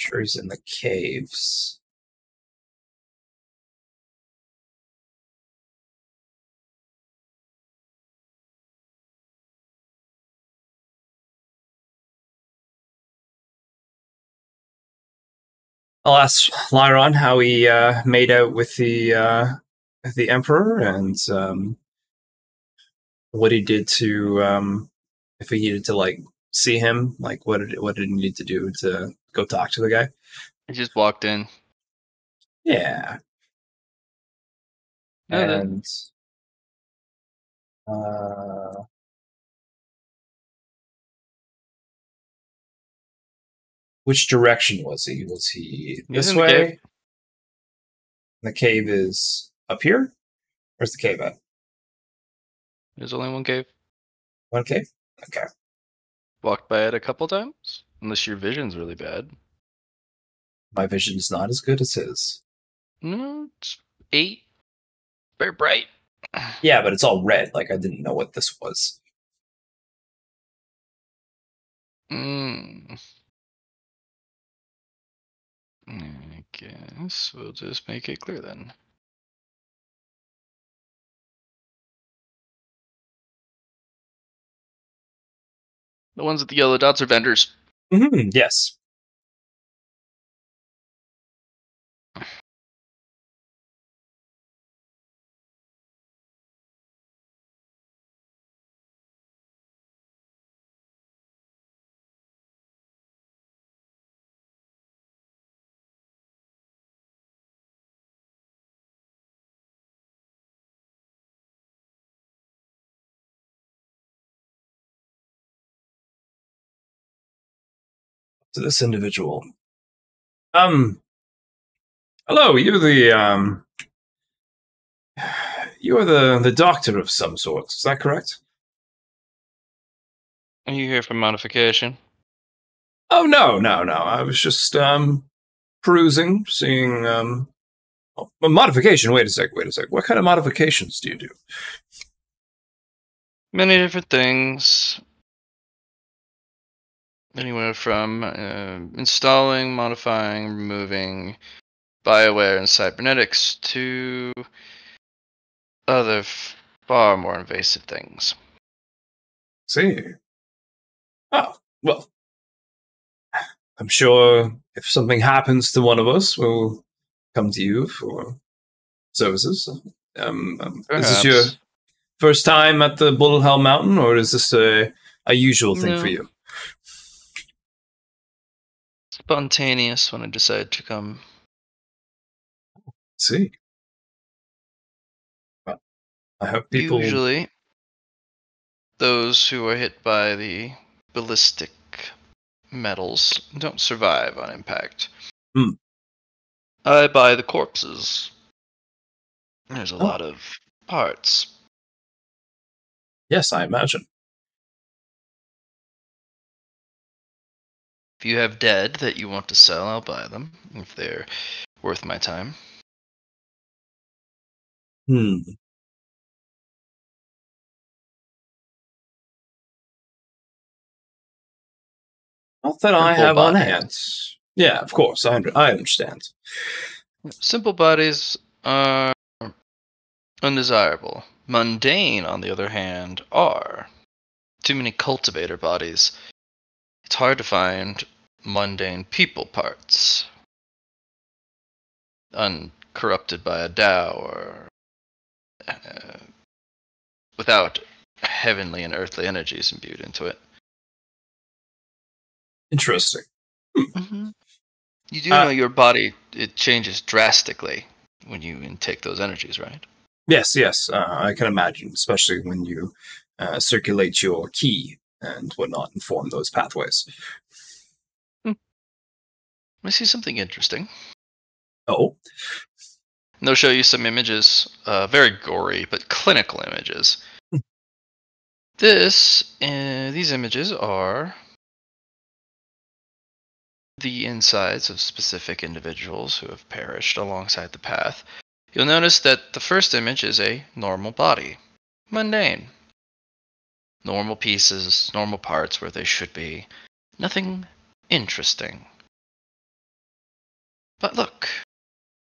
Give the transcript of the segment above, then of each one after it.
He's in the caves. I'll ask Lyron how he uh, made out with the uh, the Emperor and um, what he did to um, if he needed to like see him, like what did what did he need to do to go talk to the guy? He just walked in. Yeah, and uh, which direction was he? Was he this in the way? cave. The cave is up here. Where's the cave at? There's only one cave. One cave. Okay. Walked by it a couple times. Unless your vision's really bad. My vision's not as good as his. No, it's eight. Very bright. Yeah, but it's all red. Like I didn't know what this was. Mm. I guess we'll just make it clear then. The ones with the yellow dots are vendors. Hmm Yes. To this individual. Um. Hello, you're the um. You are the the doctor of some sort. Is that correct? Are you here for modification? Oh no, no, no. I was just um perusing, seeing um oh, a modification. Wait a sec, wait a sec. What kind of modifications do you do? Many different things. Anywhere from uh, installing, modifying, removing bioware and cybernetics to other far more invasive things. See. Oh, well. I'm sure if something happens to one of us, we'll come to you for services. Um, um, is this your first time at the Bullhell Mountain, or is this a, a usual thing for you? Spontaneous when I decide to come. See. Well, I hope people. Usually, those who are hit by the ballistic metals don't survive on impact. Hmm. I buy the corpses. There's a Oh. lot of parts. Yes, I imagine. If you have dead that you want to sell, I'll buy them if they're worth my time. Hmm. Not that I Simple have on body. hand. Yeah, of course. I, under- I understand. Simple bodies are undesirable. Mundane, on the other hand, are. Too many cultivator bodies. It's hard to find mundane people parts. Uncorrupted by a Tao or. Uh, without heavenly and earthly energies imbued into it. Interesting. You do Uh, know your body, it changes drastically when you intake those energies, right? Yes, yes. Uh, I can imagine, especially when you uh, circulate your key and whatnot and form those pathways. I see something interesting. Oh, And they'll show you some images, uh, very gory, but clinical images. Hmm. this, uh, these images are the insides of specific individuals who have perished alongside the path. You'll notice that the first image is a normal body, mundane. Normal pieces, normal parts where they should be. Nothing interesting. But look,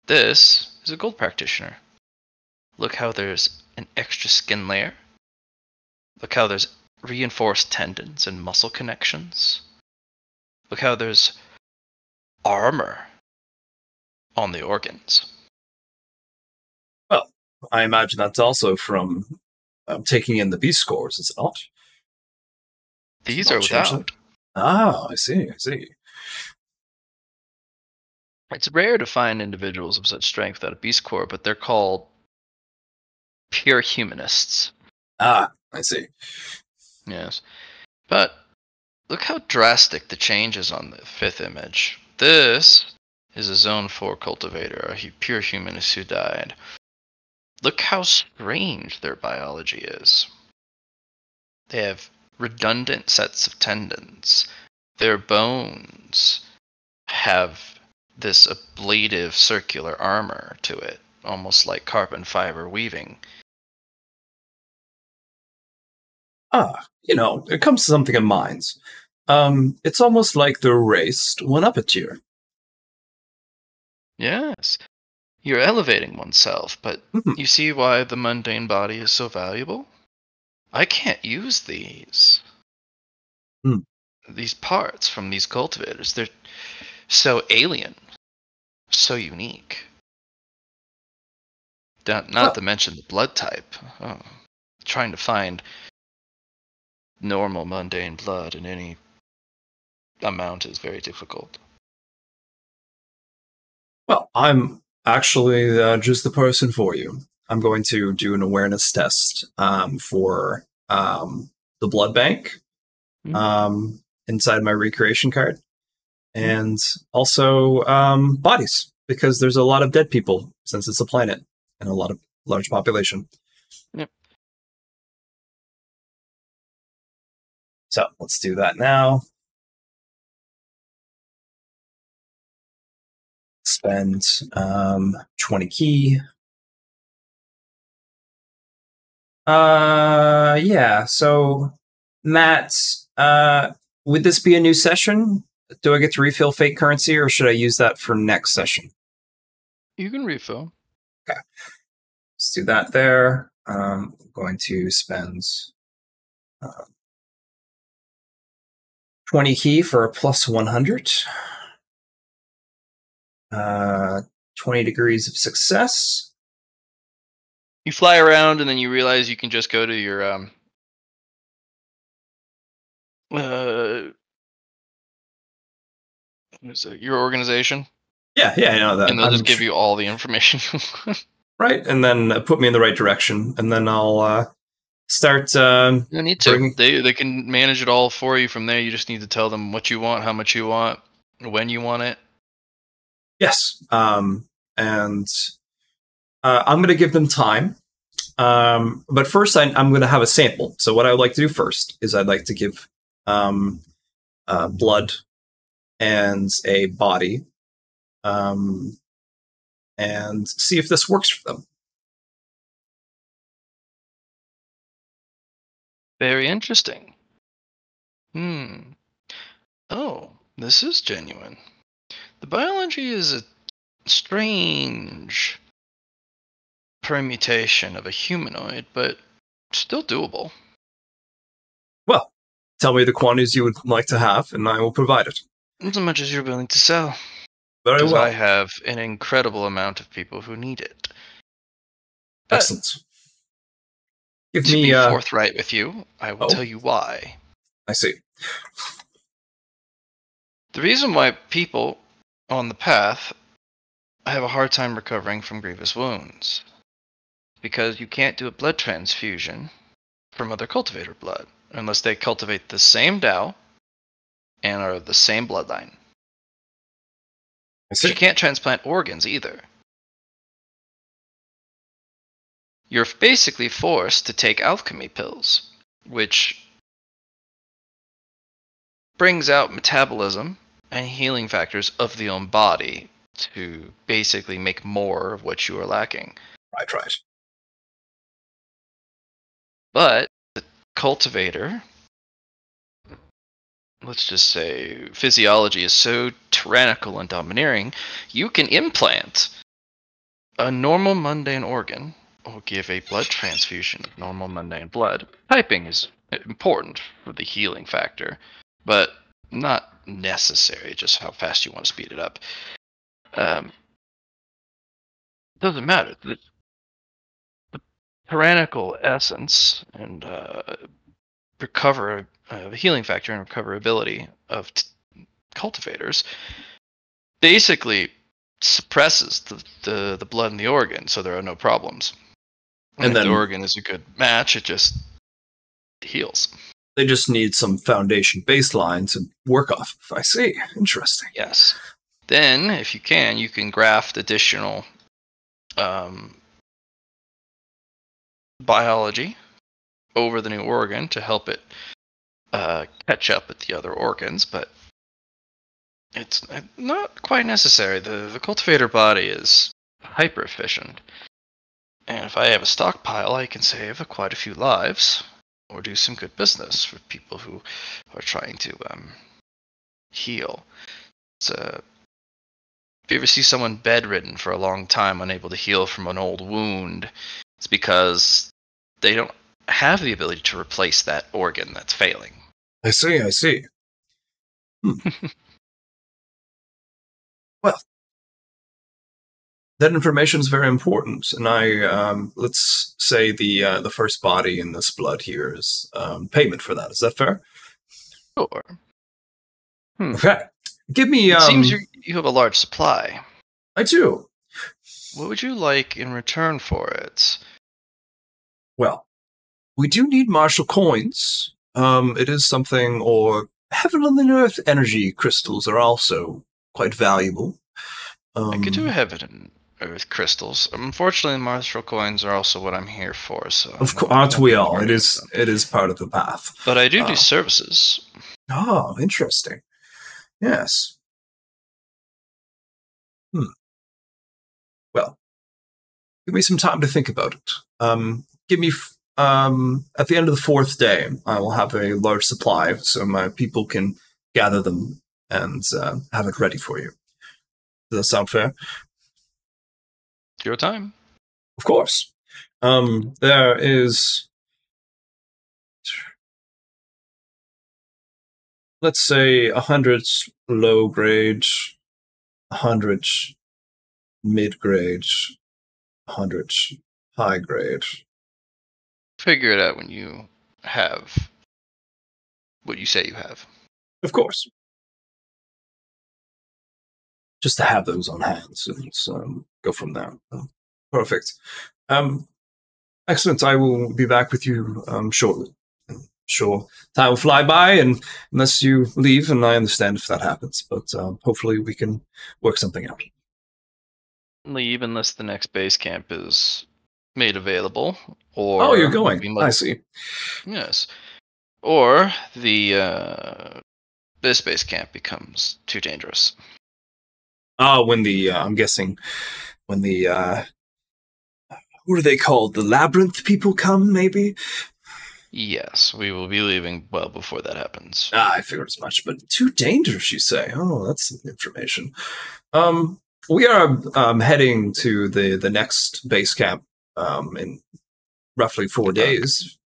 this is a gold practitioner. Look how there's an extra skin layer. Look how there's reinforced tendons and muscle connections. Look how there's armor on the organs. Well, I imagine that's also from um, taking in the beast cores, is it not? These are without. Ah, I see, I see. It's rare to find individuals of such strength without a beast core, but they're called pure humanists. Ah, I see. Yes. But look how drastic the change is on the fifth image. This is a zone 4 cultivator, a pure humanist who died. Look how strange their biology is. They have redundant sets of tendons. Their bones have this ablative circular armor to it, almost like carbon fiber weaving. Ah, you know, it comes to something in minds. Um, it's almost like the race went up a tier. Yes. You're elevating oneself, but Mhm. you see why the mundane body is so valuable? I can't use these. Hmm. These parts from these cultivators, they're so alien, so unique. Not, not Well- to mention the blood type. Oh, trying to find normal mundane blood in any amount is very difficult. Well, I'm actually uh, just the person for you. I'm going to do an awareness test um, for um, the blood bank Mhm. um, inside my recreation card, and also um, bodies because there's a lot of dead people since it's a planet and a lot of large population. Yep. So let's do that now. Spend um, 20 key. Uh, yeah. So, Matt, uh, would this be a new session? Do I get to refill fake currency, or should I use that for next session? You can refill. Okay. Let's do that there. Um, I'm going to spend uh, 20 key for a plus 100. Uh, 20 degrees of success. You fly around and then you realize you can just go to your um uh what is it, your organization Yeah, yeah, I know that. and they'll I'm just give you all the information right, and then uh, put me in the right direction, and then I'll uh, start. Um, You need to. They they can manage it all for you from there. You just need to tell them what you want, how much you want, when you want it. yes, um, and uh, I'm going to give them time. Um, but first, I, I'm going to have a sample. So what I would like to do first is I'd like to give um, uh, blood and a body, um, and see if this works for them. Very interesting. Hmm. Oh, this is genuine. The biology is a strange permutation of a humanoid, but still doable. Well, tell me the quantities you would like to have, and I will provide it. As much as you're willing to sell. Very Because well. I have an incredible amount of people who need it. Excellent. Give to me. be Uh, forthright with you, I will Oh. tell you why. I see. The reason why people on the path have a hard time recovering from grievous wounds is because you can't do a blood transfusion from other cultivator blood unless they cultivate the same Tao and are of the same bloodline. But you can't transplant organs either. You're basically forced to take alchemy pills, which brings out metabolism and healing factors of the own body to basically make more of what you are lacking. Right, right. But the cultivator let's just say physiology is so tyrannical and domineering, you can implant a normal mundane organ or give a blood transfusion of normal mundane blood. Typing is important for the healing factor, but not necessary, just how fast you want to speed it up. Um, doesn't matter. The, the tyrannical essence and uh, recover uh, the healing factor and recoverability of t- cultivators basically suppresses the, the, the blood in the organ, so there are no problems. And, And then- the organ is a good match, it just heals. They just need some foundation baseline to work off of. I see. Interesting. Yes. Then, if you can, you can graft additional um, biology over the new organ to help it uh, catch up with the other organs, but it's not quite necessary. The, the cultivator body is hyper efficient. And if I have a stockpile, I can save quite a few lives or do some good business for people who are trying to um, heal. If you ever see someone bedridden for a long time, unable to heal from an old wound, it's because they don't have the ability to replace that organ that's failing. I see. I see. Hmm. well, that information is very important, and I um, let's say the uh, the first body in this blood here is um, payment for that. Is that fair? Sure. Okay. Give me. It Um, seems you you have a large supply. I do. What would you like in return for it? Well, we do need martial coins. Um, it is something, or heaven and earth energy crystals are also quite valuable. Um, I could do heaven and earth crystals. Unfortunately, martial coins are also what I'm here for. So Of course, aren't we all? It is. them. It is part of the path. But I do Ah. do services. Oh, interesting. Yes. Hmm. Well, give me some time to think about it. Um, give me f- um, at the end of the fourth day, I will have a large supply, so my people can gather them and uh, have it ready for you. Does that sound fair? Your time. Of course. Um, there is, let's say, a hundred low grade, a hundred mid grade, a hundred high grade. Figure it out when you have what you say you have. Of course. Just to have those on hand and um, go from there. Um, Perfect. Um, excellent. I will be back with you um, shortly. Sure, time will fly by, and unless you leave, and I understand if that happens, but um, hopefully we can work something out. Leave unless the next base camp is made available. Or oh, you're going. might- I see. Yes. Or the uh, this base camp becomes too dangerous. Oh, when the uh, I'm guessing when the uh, what are they called? The labyrinth people come, maybe. Yes, we will be leaving well before that happens. Ah, I figured as much, but too dangerous, you say? Oh, that's some information. Um, we are um, heading to the the next base camp um, in roughly four days.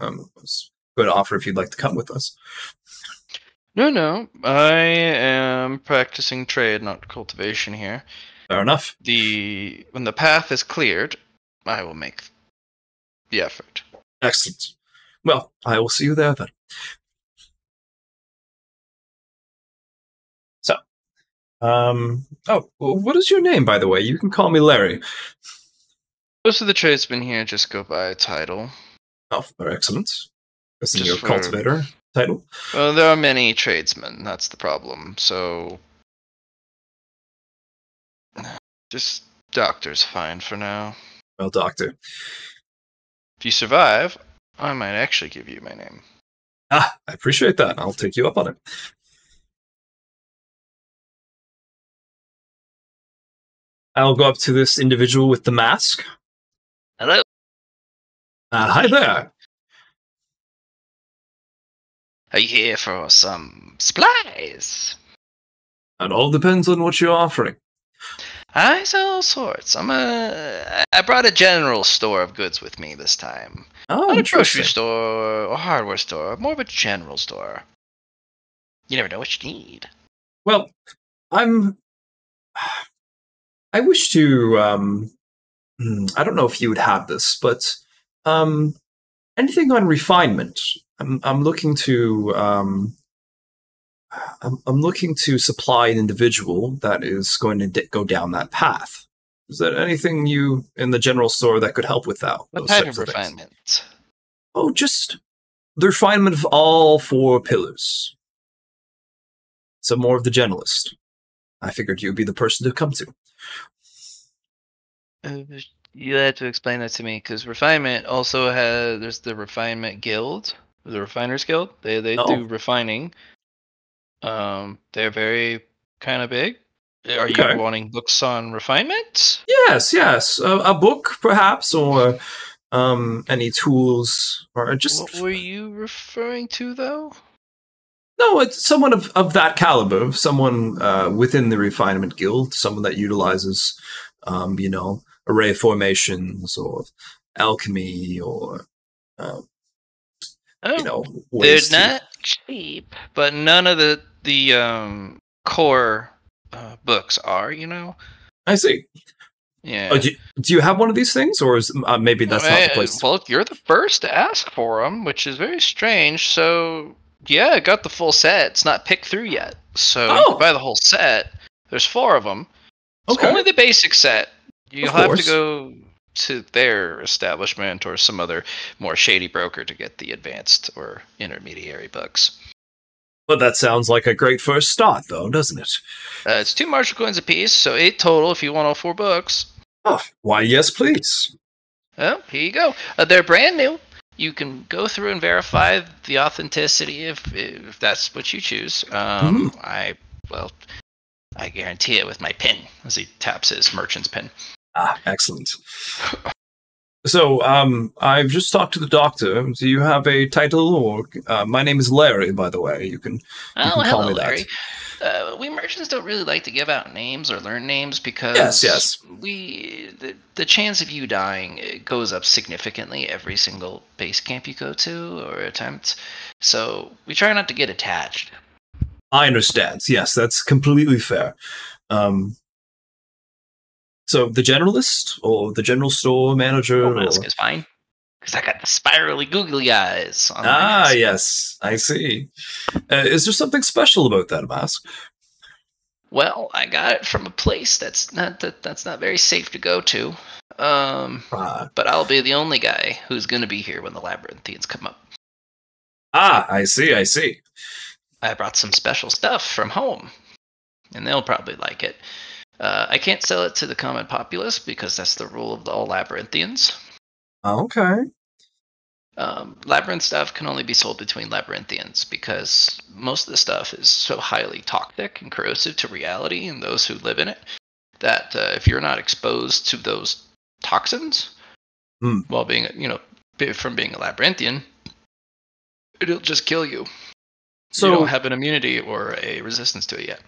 Um, was offer if you'd like to come with us. No, no, I am practicing trade, not cultivation here. Fair enough. The when the path is cleared, I will make the effort. Excellent. Well, I will see you there then. So, um, oh, what is your name, by the way? You can call me Larry. Most of the tradesmen here just go by a title. Oh, excellent. Guessing Just your for- cultivator title. Well, there are many tradesmen. That's the problem. So, just doctor's fine for now. Well, doctor. If you survive, I might actually give you my name. Ah, I appreciate that. I'll take you up on it. I'll go up to this individual with the mask. Uh, hi there. Are you here for some supplies? It all depends on what you're offering. I sell all sorts. I'm a. I brought a general store of goods with me this time. Oh, Not a grocery store or hardware store, more of a general store. You never know what you need. Well, I'm. I wish to. Um, hmm, I don't know if you would have this, but um, anything on refinement. I'm. I'm looking to. Um, I'm, I'm looking to supply an individual that is going to d- go down that path. Is there anything you in the general store that could help with that? What those type of things? refinement? Oh, just the refinement of all four pillars. So more of the generalist. I figured you'd be the person to come to. Uh, you had to explain that to me because refinement also has. There's the refinement guild, the refiners guild. They they Oh. do refining. Um, they're very kind of big. Are Okay. you wanting books on refinement? Yes, yes, a, a book perhaps, or um, any tools, or just What were you referring to, though? no, it's someone of, of that caliber, someone uh, within the refinement guild, someone that utilizes, um, you know, array formations or alchemy or uh, Oh, you know, they're to- not cheap, but none of the the um core uh, books are. You know. I see. Yeah. Oh, do, you, do you have one of these things, or is uh, maybe that's not the place? Well, you're the first to ask for them, which is very strange. So, yeah, I got the full set. It's not picked through yet. So, Oh. buy the whole set. There's four of them. It's Okay. only the basic set. You'll have course. to go to their establishment or some other more shady broker to get the advanced or intermediary books. But that sounds like a great first start, though, doesn't it? Uh, it's two martial coins apiece, so eight total if you want all four books. Oh, why, yes, please. Oh, here you go. Uh, they're brand new. You can go through and verify the authenticity if, if that's what you choose. Um, I well, I guarantee it with my pin as he taps his merchant's pin. Ah, excellent. So, um, I've just talked to the doctor. Do you have a title, or uh, my name is Larry, by the way. You can. Oh, can call hello, me that. Larry. Uh, we merchants don't really like to give out names or learn names because Yes, yes. we the, the chance of you dying goes up significantly every single base camp you go to or attempt. So we try not to get attached. I understand. Yes, that's completely fair. Um, so the generalist, or the general store manager, Oh, or- mask is fine. Because I got the spirally googly eyes on ah, mask. yes, I see. Uh, is there something special about that mask? Well, I got it from a place that's not that, that's not very safe to go to. Um, Ah, but I'll be the only guy who's going to be here when the labyrinthians come up. ah, I see, I see. I brought some special stuff from home, and they'll probably like it. Uh, I can't sell it to the common populace because that's the rule of all labyrinthians. Okay. Um, labyrinth stuff can only be sold between labyrinthians because most of the stuff is so highly toxic and corrosive to reality and those who live in it that uh, if you're not exposed to those toxins Hmm. while being, you know, from being a labyrinthian, it'll just kill you. So you don't have an immunity or a resistance to it yet.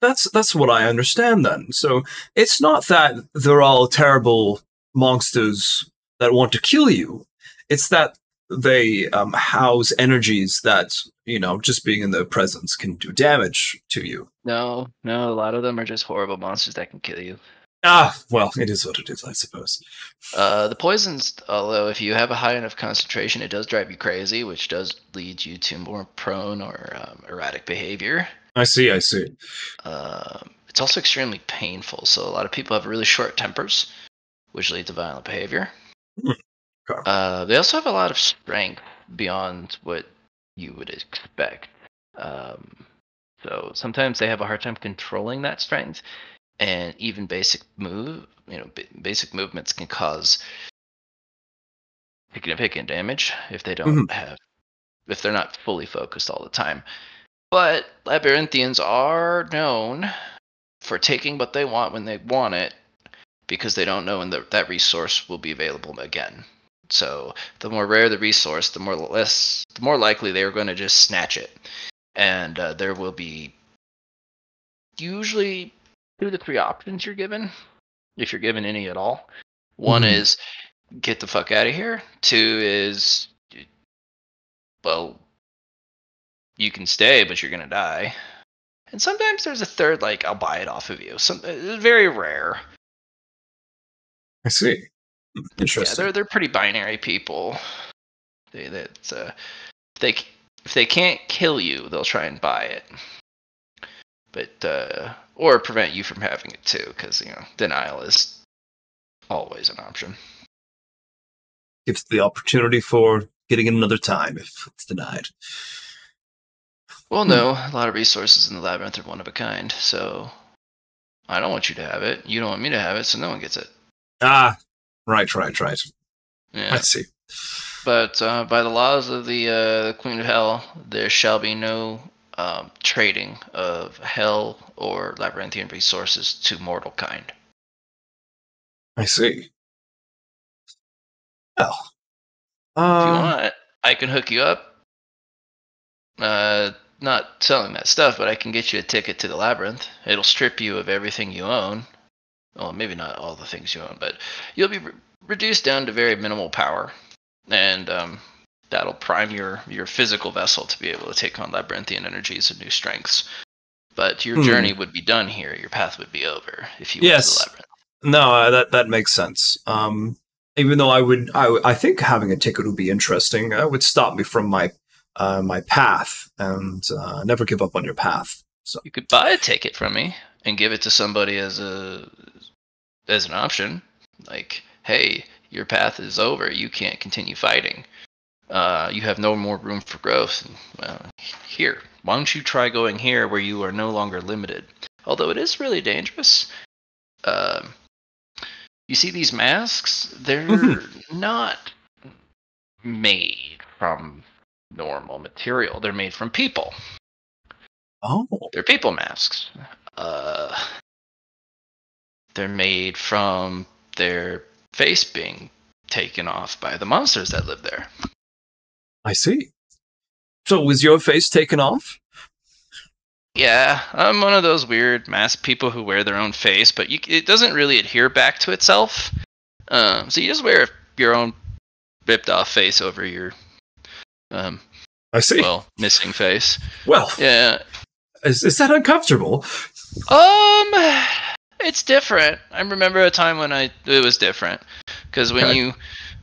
that's that's what I understand then. So it's not that they're all terrible monsters that want to kill you. It's that they um, house energies that you know just being in their presence can do damage to you. No, no, a lot of them are just horrible monsters that can kill you. Ah, well, it is what it is, I suppose. Uh, the poisons, although if you have a high enough concentration, it does drive you crazy, which does lead you to more prone or um, erratic behavior. I see, I see. Um, it's also extremely painful, so a lot of people have really short tempers, which lead to violent behavior. Hmm, okay. Uh, they also have a lot of strength beyond what you would expect. Um, so sometimes they have a hard time controlling that strength, and even basic move, you know, b- basic movements can cause significant damage if they don't have, if they're not fully focused all the time. But labyrinthians are known for taking what they want when they want it, because they don't know when the, that resource will be available again. So the more rare the resource, the more less, the more likely they are going to just snatch it, and uh, there will be usually two to three options you're given, if you're given any at all. One Mhm. is get the fuck out of here. Two is well, you can stay, but you're gonna die. And sometimes there's a third, like I'll buy it off of you. Some uh, very rare. I see. Interesting. Yeah, they're they're pretty binary people. They that uh, they if they can't kill you, they'll try and buy it. But uh, or prevent you from having it too, because you know denial is always an option. Gives the opportunity for getting it another time if it's denied. Well, Hmm. no, a lot of resources in the labyrinth are one of a kind, so I don't want you to have it. You don't want me to have it, so no one gets it. Ah, right, right, right. Yeah. I see. But uh, by the laws of the uh, Queen of Hell, there shall be no um, trading of hell or labyrinthian resources to mortal kind. I see. Well, If you uh, want, I can hook you up. Uh, not selling that stuff, but I can get you a ticket to the labyrinth. It'll strip you of everything you own. Well, maybe not all the things you own, but you'll be re- reduced down to very minimal power, and um, that'll prime your your physical vessel to be able to take on labyrinthian energies and new strengths. But your Hmm. journey would be done here. Your path would be over if you went to Yes. the labyrinth. no, uh, that that makes sense. Um, even though I would, I, I think having a ticket would be interesting. It would stop me from my uh, my path, and uh, never give up on your path. So You could buy a ticket from me and give it to somebody as a as an option. Like, hey, your path is over. You can't continue fighting. Uh, you have no more room for growth. Well, here, why don't you try going here where you are no longer limited? Although it is really dangerous. Um, you see these masks? They're Mhm. not made from normal material. They're made from people. oh, They're people masks. Uh, they're made from their face being taken off by the monsters that live there. I see. So was your face taken off? Yeah, I'm one of those weird mask people who wear their own face, but you, it doesn't really adhere back to itself. Um, so you just wear your own ripped off face over your, um, I see. well, missing face. well Yeah, is, is that uncomfortable? Um, it's different. I remember a time when I it was different because when Okay. you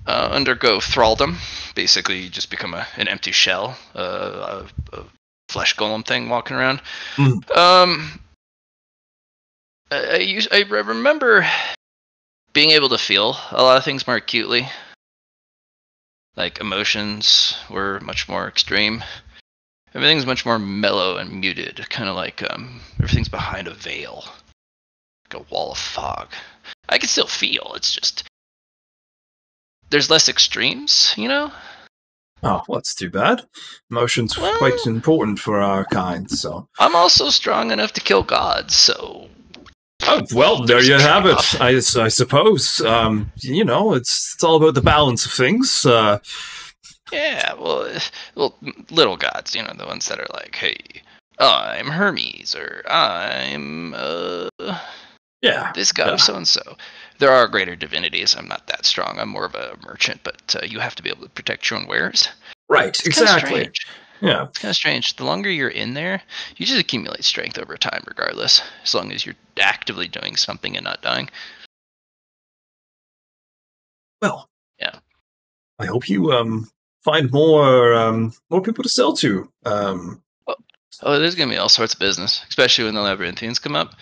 uh, undergo thraldom, basically you just become a, an empty shell, uh, a, a flesh golem thing walking around. Mm. Um, I, I, use, I remember being able to feel a lot of things more acutely. Like emotions were much more extreme. Everything's much more mellow and muted, kind of like um, everything's behind a veil, like a wall of fog. I can still feel. It's just there's less extremes, you know. Oh, well, that's too bad. Emotions Well- quite important for our kind. So, I'm also strong enough to kill gods, so oh, well, there you There's a have it. I, I suppose. Um, you know, it's it's all about the balance of things. Uh, yeah. Well, eh, well, little gods, you know, the ones that are like, hey, I'm Hermes, or I'm uh, yeah, this god Yeah. of so and so. There are greater divinities. I'm not that strong. I'm more of a merchant, but uh, you have to be able to protect your own wares. right, It's exactly. Yeah, It's kind of strange. The longer you're in there, you just accumulate strength over time, regardless, as long as you're actively doing something and not dying. well, Yeah. I hope you um find more um more people to sell to. Um, Oh, there's gonna be all sorts of business, especially when the labyrinthians come up.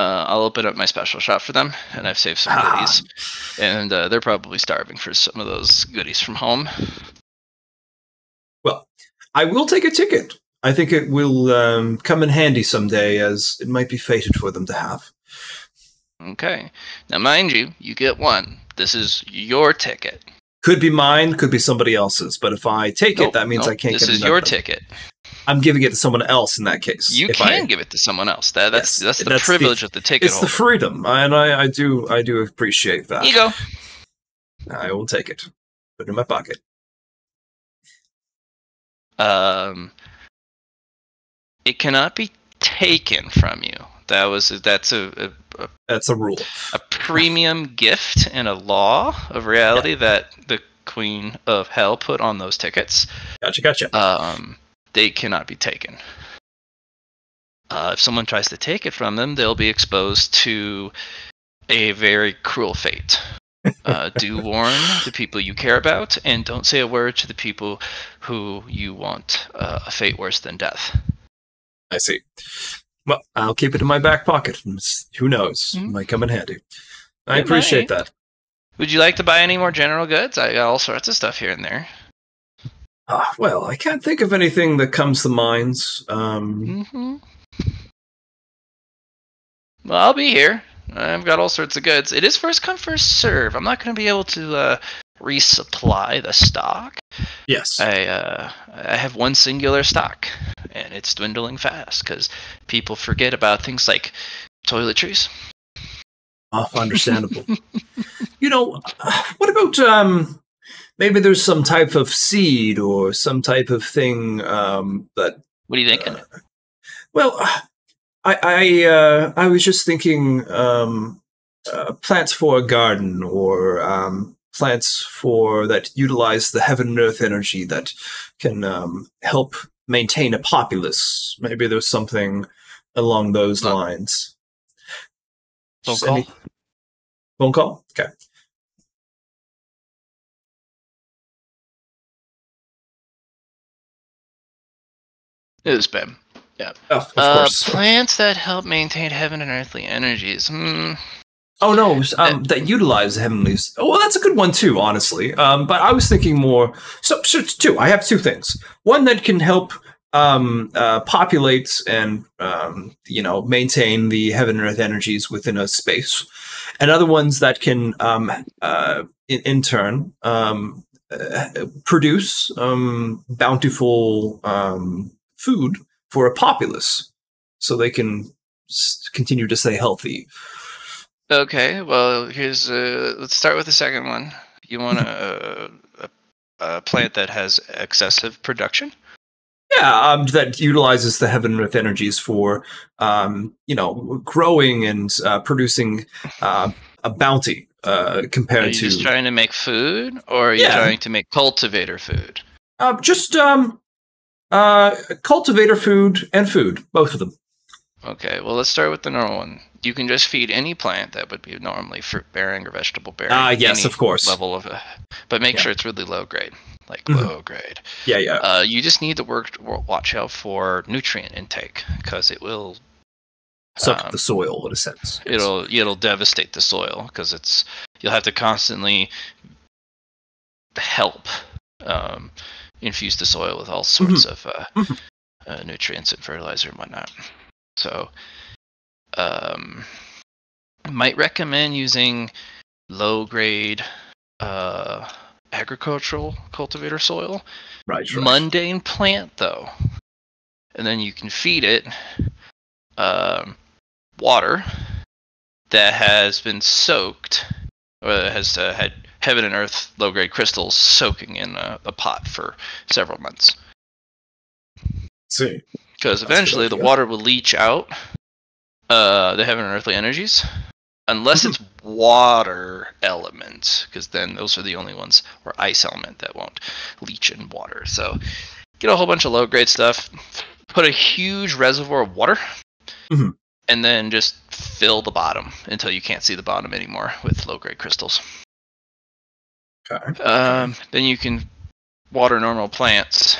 Uh, I'll open up my special shop for them, and I've saved some Ah. goodies, and uh, they're probably starving for some of those goodies from home. well, I will take a ticket. I think it will um, come in handy someday, as it might be fated for them to have. Okay. Now, mind you, you get one. This is your ticket. Could be mine, could be somebody else's. But if I take Nope, it, that means nope, I can't This is your ticket. I'm giving it to someone else in that case. You can I- give it to someone else. That, that's Yes, that's the that's the- privilege of the ticket it's the freedom, and I, I do I do appreciate that. Here you go. I will take it. Put it in my pocket. Um, it cannot be taken from you. That was that's a, a, That's a rule. a premium gift and a law of reality that the Queen of Hell put on those tickets. Gotcha, gotcha. Um, they cannot be taken. Uh, if someone tries to take it from them, they'll be exposed to a very cruel fate. Uh, do warn the people you care about, and don't say a word to the people who you want uh, a fate worse than death. I see. Well, I'll keep it in my back pocket. Who knows? Mhm. Might come in handy. I It appreciate might. that. Would you like to buy any more general goods? I got all sorts of stuff here and there. Ah, well, I can't think of anything that comes to mind. Um, hmm Well, I'll be here. I've got all sorts of goods. It is first come, first serve. I'm not going to be able to uh, resupply the stock. yes. I uh, I have one singular stock, and it's dwindling fast because people forget about things like toiletries. Oh, understandable. you know, uh, what about um, maybe there's some type of seed or some type of thing um, that What are you thinking? Uh, well, I I uh, I was just thinking um, uh, plants for a garden or um, plants for that utilize the heaven and earth energy that can um, help maintain a populace. Maybe there's something along those lines. Phone call? any- Phone call. Okay. It was Ben. Oh, of Uh, course. plants that help maintain heaven and earthly energies. Hmm. Oh no, um, that utilize the heavenly. Oh, well, that's a good one too, honestly. Um, but I was thinking more. So, so two. I have two things. One that can help um, uh, populate and um, you know maintain the heaven and earth energies within a space, and other ones that can um, uh, in, in turn um, uh, produce um, bountiful um, food for a populace, so they can s- continue to stay healthy. Okay, well, here's uh, let's start with the second one. You want a, a, a plant that has excessive production? Yeah, um, that utilizes the heaven earth energies for, um, you know, growing and uh, producing uh, a bounty uh, Are compared you to just trying to make food, or are you Yeah. trying to make cultivator food? uh, just um, uh, cultivator food and food, both of them. Okay, well, let's start with the normal one. You can just feed any plant that would be normally fruit bearing or vegetable bearing. Ah, yes, any of course. Level of, uh, but make Yeah. sure it's really low grade, like Mhm. low grade. Yeah, yeah. Uh, you just need to work watch out for nutrient intake because it will Suck um, the soil in a sense. Yes. it'll it'll devastate the soil because it's you'll have to constantly help um, infuse the soil with all sorts of uh, Mhm. uh, nutrients and fertilizer and whatnot. So, um, might recommend using low grade uh, agricultural cultivator soil right, right. mundane plant though and then you can feed it um, water that has been soaked or that has uh, had heaven and earth low grade crystals soaking in a, a pot for several months. See, because That's a good eventually the water will leach out uh, the heaven and earthly energies unless it's water element because then those are the only ones or ice element that won't leach in water. So get a whole bunch of low grade stuff put a huge reservoir of water Mhm. and then just fill the bottom until you can't see the bottom anymore with low grade crystals okay. um, then you can water normal plants,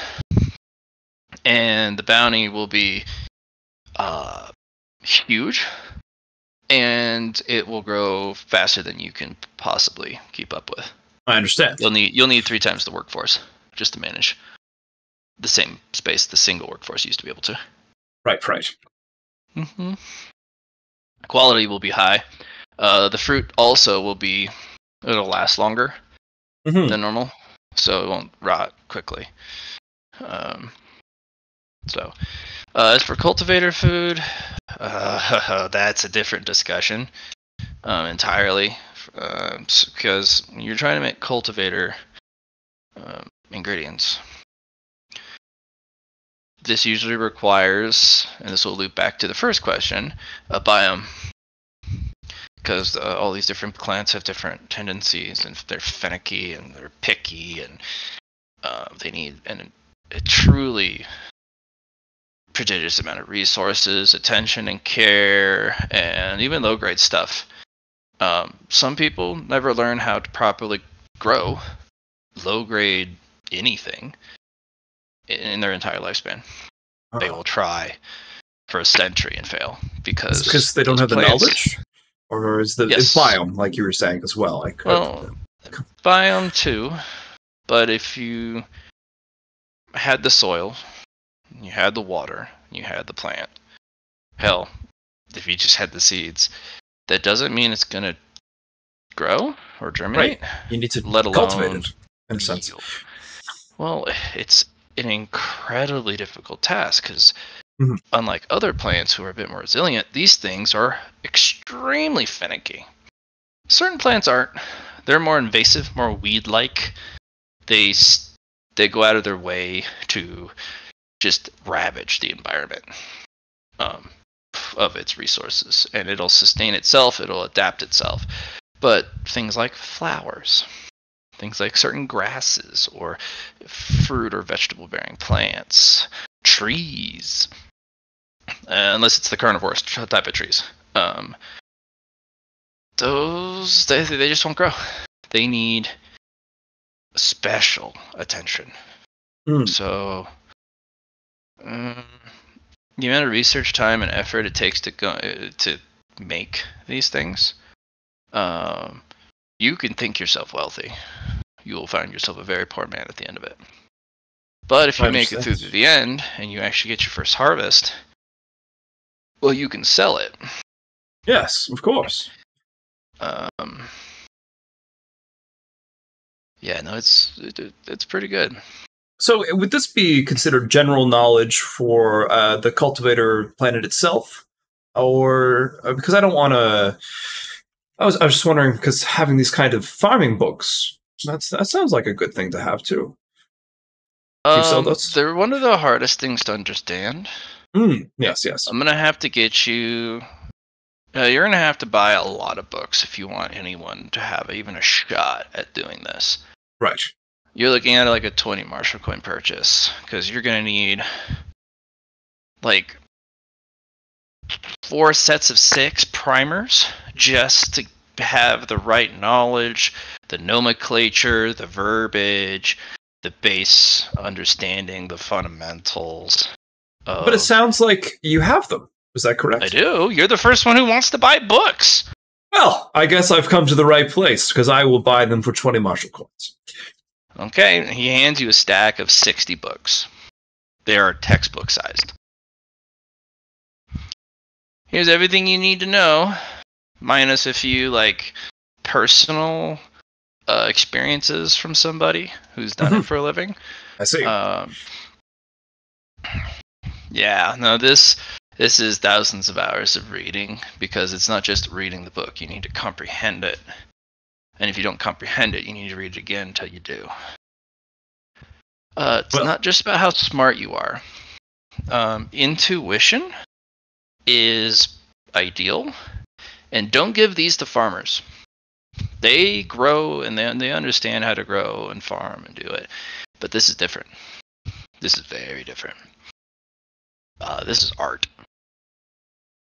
and the bounty will be uh, huge, and it will grow faster than you can possibly keep up with. I understand. You'll need you'll need three times the workforce just to manage the same space the single workforce used to be able to. Right, right. Mm-hmm. Quality will be high. Uh, the fruit also will be it'll last longer. Mhm. than normal, so it won't rot quickly. Um, so, uh, as for cultivator food, uh, that's a different discussion um, entirely. Because you're trying to make cultivator um, ingredients. This usually requires, and this will loop back to the first question, a biome. Because uh, all these different plants have different tendencies, and they're finicky and they're picky, and uh, they need an, a truly prodigious amount of resources, attention, and care, and even low grade stuff. Um, some people never learn how to properly grow low grade anything in their entire lifespan. They Uh, will try for a century and fail because because they don't have the plants- knowledge, or is the Yes. it's biome like you were saying as well? Like, uh, Well, biome too, but if you had the soil, you had the water, you had the plant, hell, if you just had the seeds, that doesn't mean it's gonna grow or germinate. Right. you need to let cultivate alone it in a sense. Well, it's an incredibly difficult task because, Mhm. unlike other plants who are a bit more resilient, these things are extremely finicky. Certain plants aren't. They're more invasive, more weed-like. They they go out of their way to just ravage the environment um, of its resources, and it'll sustain itself. It'll adapt itself. But things like flowers, things like certain grasses or fruit or vegetable bearing plants, trees, uh, unless it's the carnivorous type of trees. Um, those they they just won't grow. They need special attention. Mm. So, um, the amount of research time and effort it takes to go uh, to make these things, um, you can think yourself wealthy. You will find yourself a very poor man at the end of it. But if you make it through to the end and you actually get your first harvest, well, you can sell it. Yes, of course. Um, yeah, no, it's it, it- it's pretty good. So, would this be considered general knowledge for uh, the cultivator planet itself, or uh, because I don't want to? I was I was just wondering because having these kind of farming books that's that sounds like a good thing to have too. Um, those? they're one of the hardest things to understand. Mm, yes, yes. I'm gonna have to get you. Uh, you're gonna have to buy a lot of books if you want anyone to have even a shot at doing this. Right. You're looking at like a 20 Marshall coin purchase because you're gonna need like four sets of six primers just to have the right knowledge, the nomenclature, the verbiage, the base understanding, the fundamentals. Of, But it sounds like you have them. Is that correct? I do. You're the first one who wants to buy books. Well, I guess I've come to the right place because I will buy them for twenty Marshall coins. Okay, he hands you a stack of 60 books. They are textbook sized. Here's everything you need to know, minus a few like personal uh, experiences from somebody who's done it Mhm. for a living. I see. Um, yeah, no, this this is thousands of hours of reading because it's not just reading the book; you need to comprehend it. And if you don't comprehend it, you need to read it again until you do. Uh, it's Well- not just about how smart you are. Um, intuition is ideal, and don't give these to farmers. They grow and they, they understand how to grow and farm and do it. But this is different. This is very different. Uh, this is art.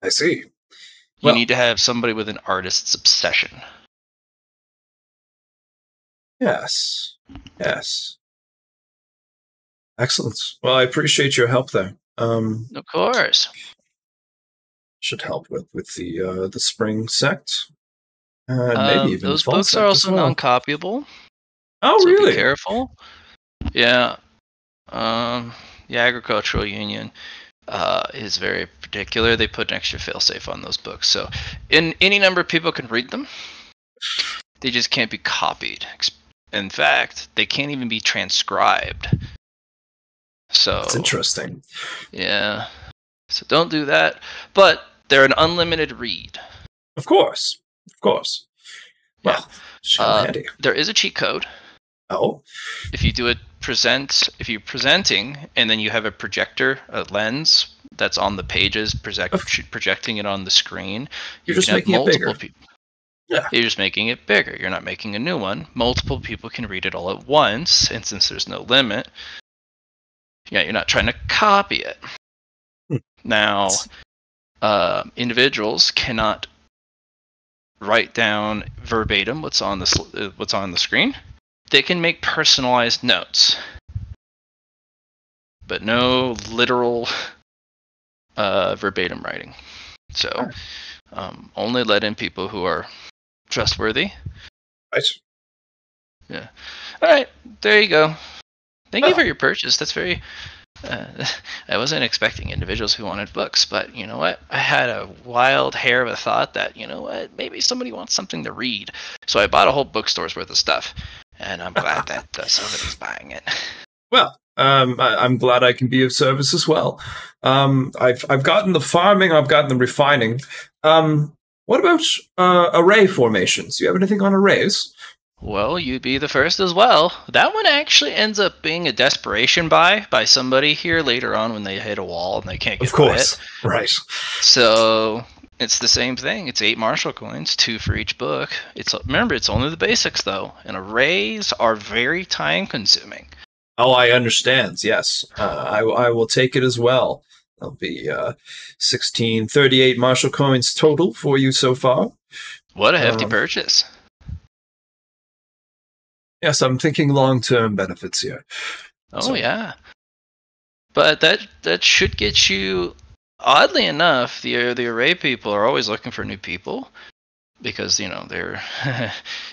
I see. You Well- need to have somebody with an artist's obsession. Yes. Yes. Excellent. Well, I appreciate your help there. Um, Of course. should help with with the uh, the spring sect, uh, and Um, even those books are also well. non-copyable. Oh, so really? Be careful. Yeah. Um, the Agricultural Union uh, is very particular. They put an extra failsafe on those books, so in any number of people can read them. They just can't be copied. In fact, they can't even be transcribed. So That's interesting. yeah. So don't do that. But they're an unlimited read. Of course, of course. Well, come Uh. There is a cheat code. Oh, If you do a present, if you're presenting and then you have a projector, a lens that's on the pages, project, projecting it on the screen, you're you just making it bigger. people. Yeah. You're just making it bigger. You're not making a new one. Multiple people can read it all at once, and since there's no limit, yeah, you're not trying to copy it. Hmm. Now, uh, individuals cannot write down verbatim what's on the uh, what's on the screen. They can make personalized notes, but no literal uh, verbatim writing. So, um, only let in people who are trustworthy. Nice. Yeah. All right, there you go. Thank you Oh. for your purchase. That's very. Uh, I wasn't expecting individuals who wanted books, but you know what? I had a wild hair of a thought that you know what? Maybe somebody wants something to read, so I bought a whole bookstore's worth of stuff, and I'm glad that uh, somebody's buying it. Well, um, I, I'm glad I can be of service as well. Um, I've I've gotten the farming, I've gotten the refining. Um, what about uh, array formations? Do you have anything on arrays? Well, you'd be the first as well. That one actually ends up being a desperation buy by somebody here later on when they hit a wall and they can't get Of course, right. So it's the same thing. It's eight Marshall coins, two for each book. It's remember, it's only the basics though, and arrays are very time consuming. Oh, I understand. Yes, uh, I, I will take it as well. There'll be uh, 16, 38 Marshall coins total for you so far. What a hefty Um, purchase! Yes, I'm thinking long term benefits here. Oh so- yeah, but that that should get you. Oddly enough, the the array people are always looking for new people because you know they're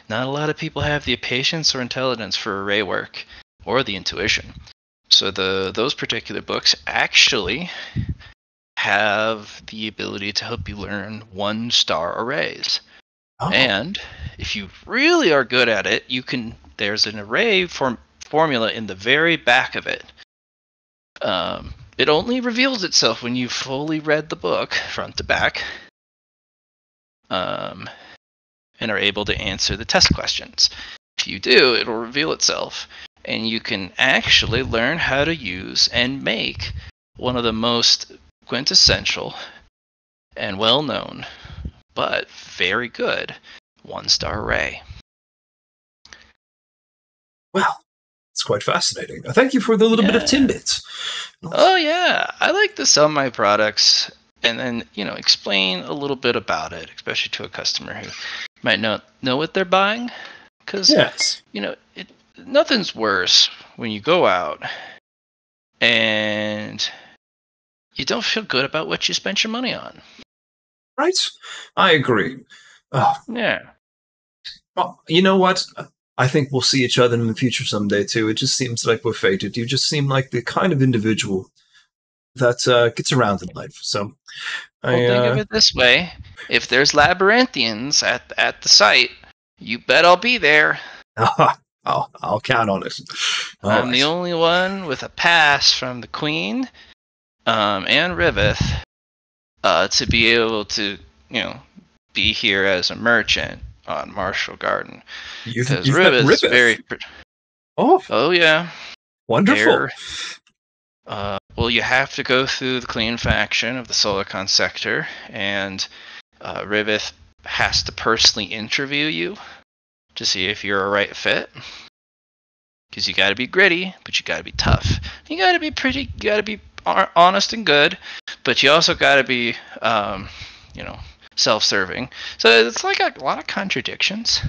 not a lot of people have the patience or intelligence for array work or the intuition. So the those particular books actually have the ability to help you learn one star arrays. Oh, And if you really are good at it, you can. There's an array form, formula in the very back of it. Um, it only reveals itself when you've fully read the book front to back, um, and are able to answer the test questions. If you do, it'll reveal itself, and you can actually learn how to use and make one of the most quintessential and well-known but very good one star array. well, it's quite fascinating. Uh, Thank you for the little bit of Yeah. tidbits. Oh yeah, I like to sell my products and then you know explain a little bit about it, especially to a customer who might not know what they're buying. Because Yes. you know it, nothing's worse when you go out and you don't feel good about what you spent your money on. Right? I agree. Oh, Yeah. well, you know what? I think we'll see each other in the future someday too. It just seems like we're fated. You just seem like the kind of individual that uh, gets around in life. So, Well, I, think uh, of it this way: if there's labyrinthians at at the site, you bet I'll be there. I'll, I'll count on it. All I'm the only one with a pass from the Queen um, and Riveth uh, to be able to, you know, be here as a merchant on Marshall Garden. Because met Riveth's very. oh, Oh, yeah. wonderful. Uh, well, you have to go through the clean faction of the Solicon sector, and uh, Riveth has to personally interview you to see if you're a right fit. Because you got to be gritty, but you got to be tough. You got to be pretty. You got to be honest and good, but you also got to be, um, you know, self-serving. So it's like a lot of contradictions.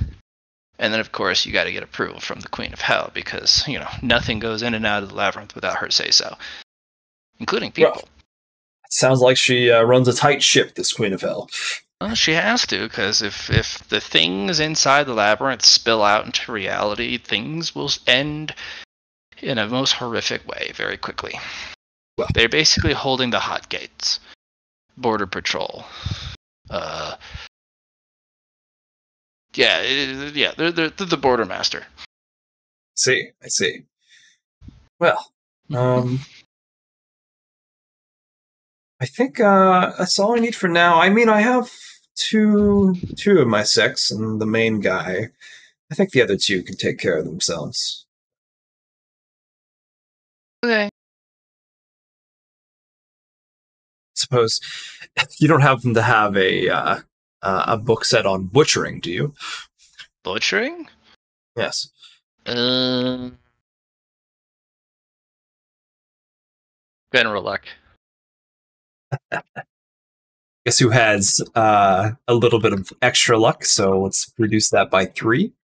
And then, of course, you got to get approval from the Queen of Hell because you know nothing goes in and out of the labyrinth without her say so, including people. Well- Sounds like she uh, runs a tight ship, this Queen of Hell. Well, she has to, because if if the things inside the labyrinth spill out into reality, things will end in a most horrific way very quickly. Well- They're basically holding the hot gates, border patrol. Uh, yeah, it- yeah, they're, they're, they're the border master. see, I see. Well, um, I think uh, that's all I need for now. I mean, I have two two of my sex and the main guy. I think the other two can take care of themselves. Okay. Suppose you don't happen to have a uh, uh, a book set on butchering, do you? Butchering? Yes. Um. General luck. Guess who has uh, a little bit of extra luck? So let's reduce that by three.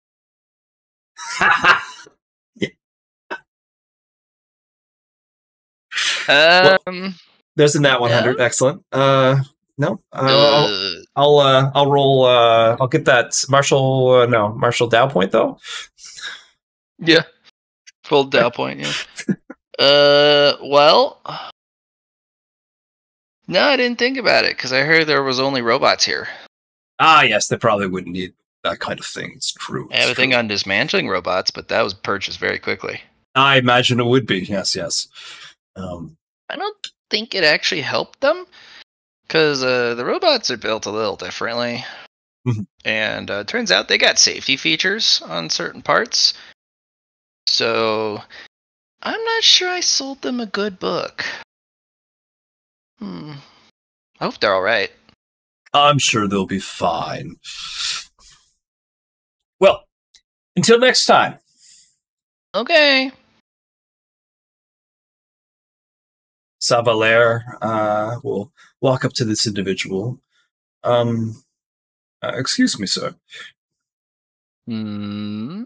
Um. There's a nat 100. Excellent. Uh, no, uh, I'll, uh, I'll uh, I'll roll. Uh, I'll get that Marshall. Uh, no, Marshall Dow point though. yeah. Full Dow point. Yeah. uh. Well. No, I didn't think about it because I heard there was only robots here. Ah, yes, they probably wouldn't need that kind of thing. It's true. I have a it's thing on dismantling robots, but that was purchased very quickly. I imagine it would be. Yes, yes. Um, I don't think it actually helped them because uh, the robots are built a little differently. Mhm. And uh, turns out they got safety features on certain parts. So I'm not sure I sold them a good book. Hmm. I hope they're all right. I'm sure they'll be fine. Well, until next time. Okay. Savalaire uh, will walk up to this individual. Um, uh, excuse me, sir. Hmm.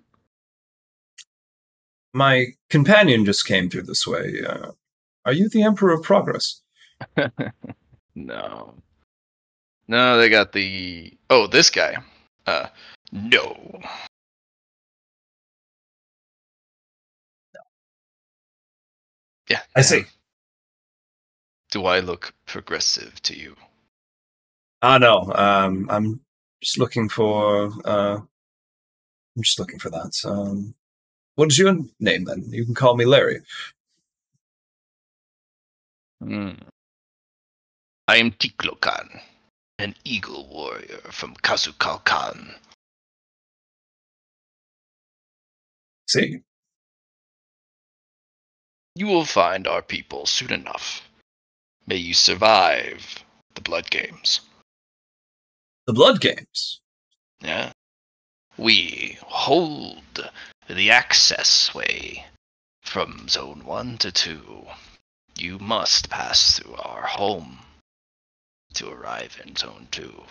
My companion just came through this way. Uh, are you the Emperor of Progress? No. No, they got the. Oh, this guy. Uh, no. Yeah. I see. Do I look progressive to you? Ah, no. Um, I'm just looking for. Uh, I'm just looking for that. Um, what is your name then? You can call me Larry. Hmm. I am Tiklokan, an eagle warrior from Kazukalkan. See, You will find our people soon enough. May you survive the blood games. the Blood Games. Yeah. We hold the access way from zone 1 to 2. You must pass through our home to arrive in zone 2.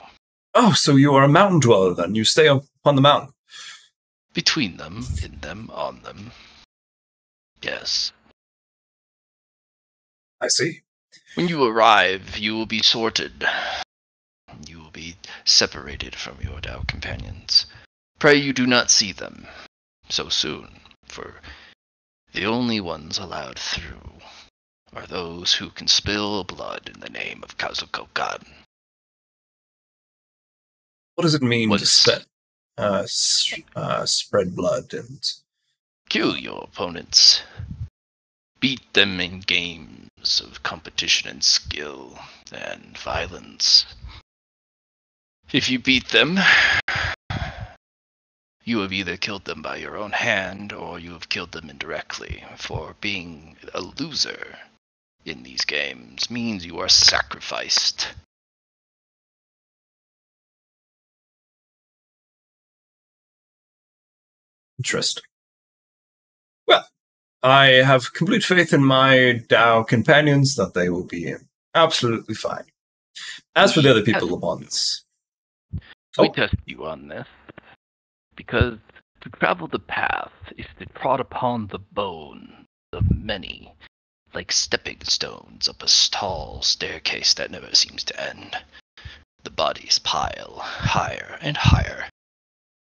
Oh, so you are a mountain dweller then? You stay up on the mountain. Between them, in them, on them. Yes. I see. When you arrive, you will be sorted. You will be separated from your Tao companions. Pray you do not see them so soon, for the only ones allowed through are those who can spill blood in the name of Kazukokan. What does it mean to spread, uh, uh, spread blood and Kill your opponents. Beat them in games of competition and skill and violence. If you beat them, you have either killed them by your own hand or you have killed them indirectly. For being a loser in these games means you are sacrificed. Interesting. Well, I have complete faith in my Tao companions that they will be absolutely fine. As for the other people this, We test you on this because to travel the path is to trod upon the bone of many, like stepping stones up a tall staircase that never seems to end. The bodies pile higher and higher.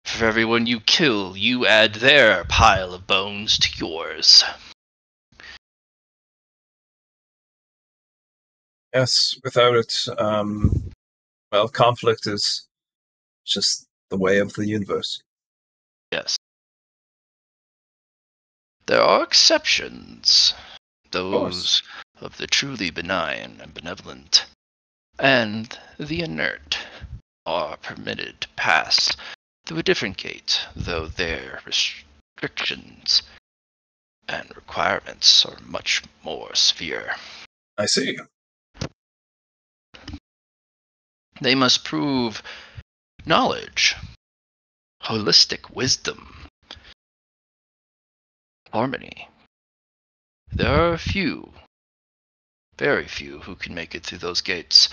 For everyone you kill, you add their pile of bones to yours. yes, without it, um, well, conflict is just the way of the universe. Yes. There are exceptions, those of the truly benign and benevolent, and the inert are permitted to pass through a different gate, though their restrictions and requirements are much more severe. I see. They must prove knowledge, holistic wisdom, harmony. There are few, very few, who can make it through those gates,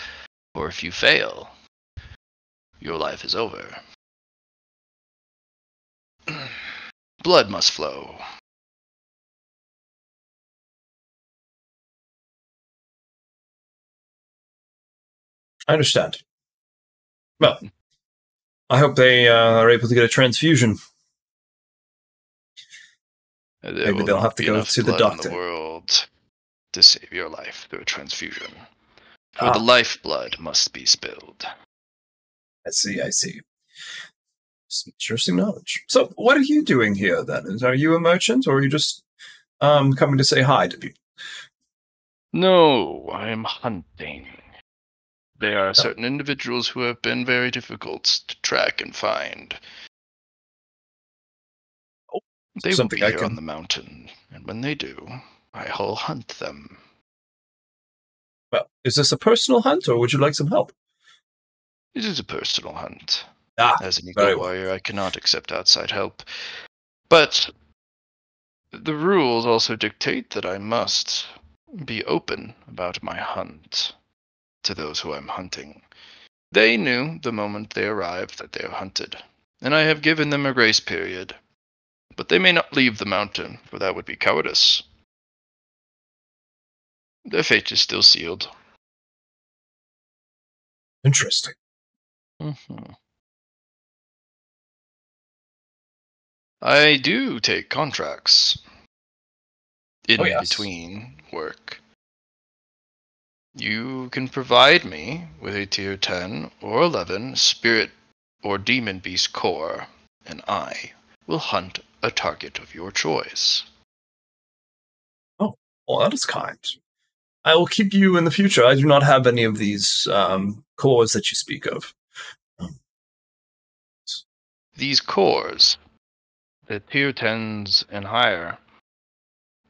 for if you fail, your life is over. Blood must flow. I understand. Well, I hope they uh, are able to get a transfusion. There Maybe they'll have to go to the blood in doctor. the world to save your life through a transfusion. For Ah. the lifeblood must be spilled. I see, I see. Interesting knowledge. So, what are you doing here then? Are you a merchant or are you just um, coming to say hi to people? No, I am hunting. There Oh. are certain individuals who have been very difficult to track and find. Oh, they will something be I here can- on the mountain, and when they do, I will hunt them. Well, is this a personal hunt or would you like some help? It is a personal hunt. Ah, As an very eagle well. warrior, I cannot accept outside help. But the rules also dictate that I must be open about my hunt to those who I'm hunting. They knew the moment they arrived that they are hunted, and I have given them a grace period. But they may not leave the mountain, for that would be cowardice. Their fate is still sealed. interesting. Mhm. I do take contracts in Oh, yes. between work. You can provide me with a tier 10 or 11 spirit or demon beast core, and I will hunt a target of your choice. Oh, well, that is kind. I will keep you in the future. I do not have any of these um, cores that you speak of. These cores, the tier 10s and higher,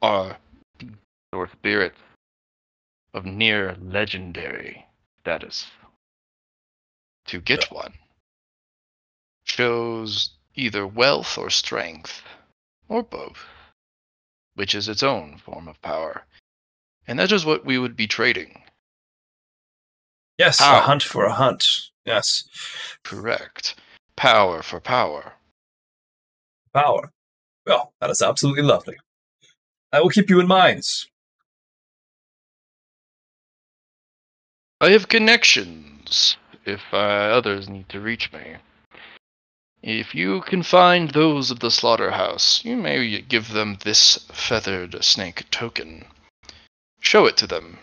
are or spirits of near legendary status. To get one shows either wealth or strength, or both, which is its own form of power. And that is what we would be trading. Yes, How? a hunt for a hunt. Yes, Correct. Power for power. Power. Well, that is absolutely lovely. I will keep you in mind. I have connections if uh, others need to reach me. If you can find those of the slaughterhouse, you may give them this feathered snake token. Show it to them,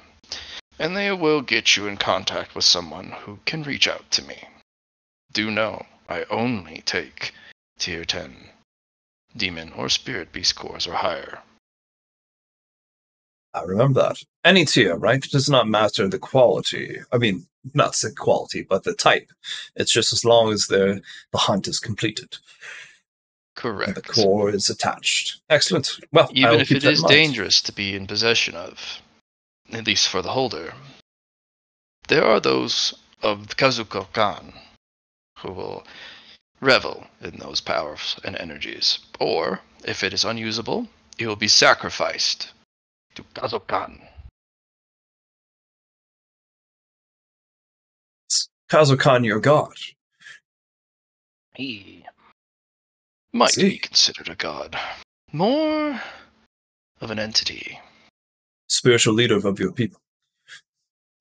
and they will get you in contact with someone who can reach out to me. Do know, I only take tier 10 demon or spirit beast cores or higher. I remember that. Any tier, right? It does not matter the quality. I mean, not the quality, but the type. It's just as long as the the hunt is completed Correct. and the core is attached. Excellent. Well, even if it is dangerous to be in possession of, at least for the holder. There are those of Kazuko Kan who will revel in those powers and energies, or if it is unusable, it will be sacrificed to Kazokan. Kazokan, your god. He might See. be considered a god, more of an entity. spiritual leader of your people.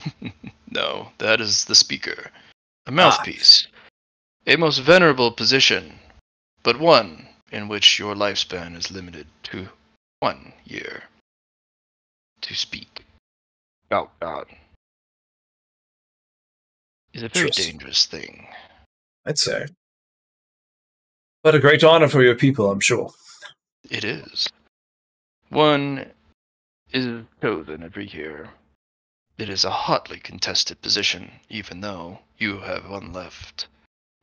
No, that is the speaker. A mouthpiece. Ah. A most venerable position, but one in which your lifespan is limited to one year. To speak about God is a very dangerous thing. I'd say. But a great honor for your people, I'm sure. It is. One is chosen every year. It is a hotly contested position, even though you have one left,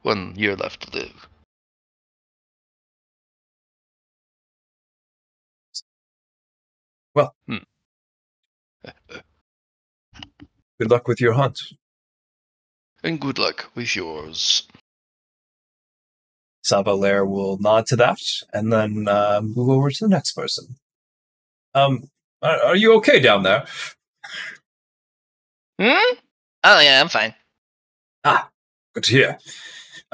one year left to live. Well, hmm. good luck with your hunt. And good luck with yours. Savalaire will nod to that and then uh, move over to the next person. Um, are, are you okay down there? Hmm? Oh, yeah, I'm fine. Ah, good to hear.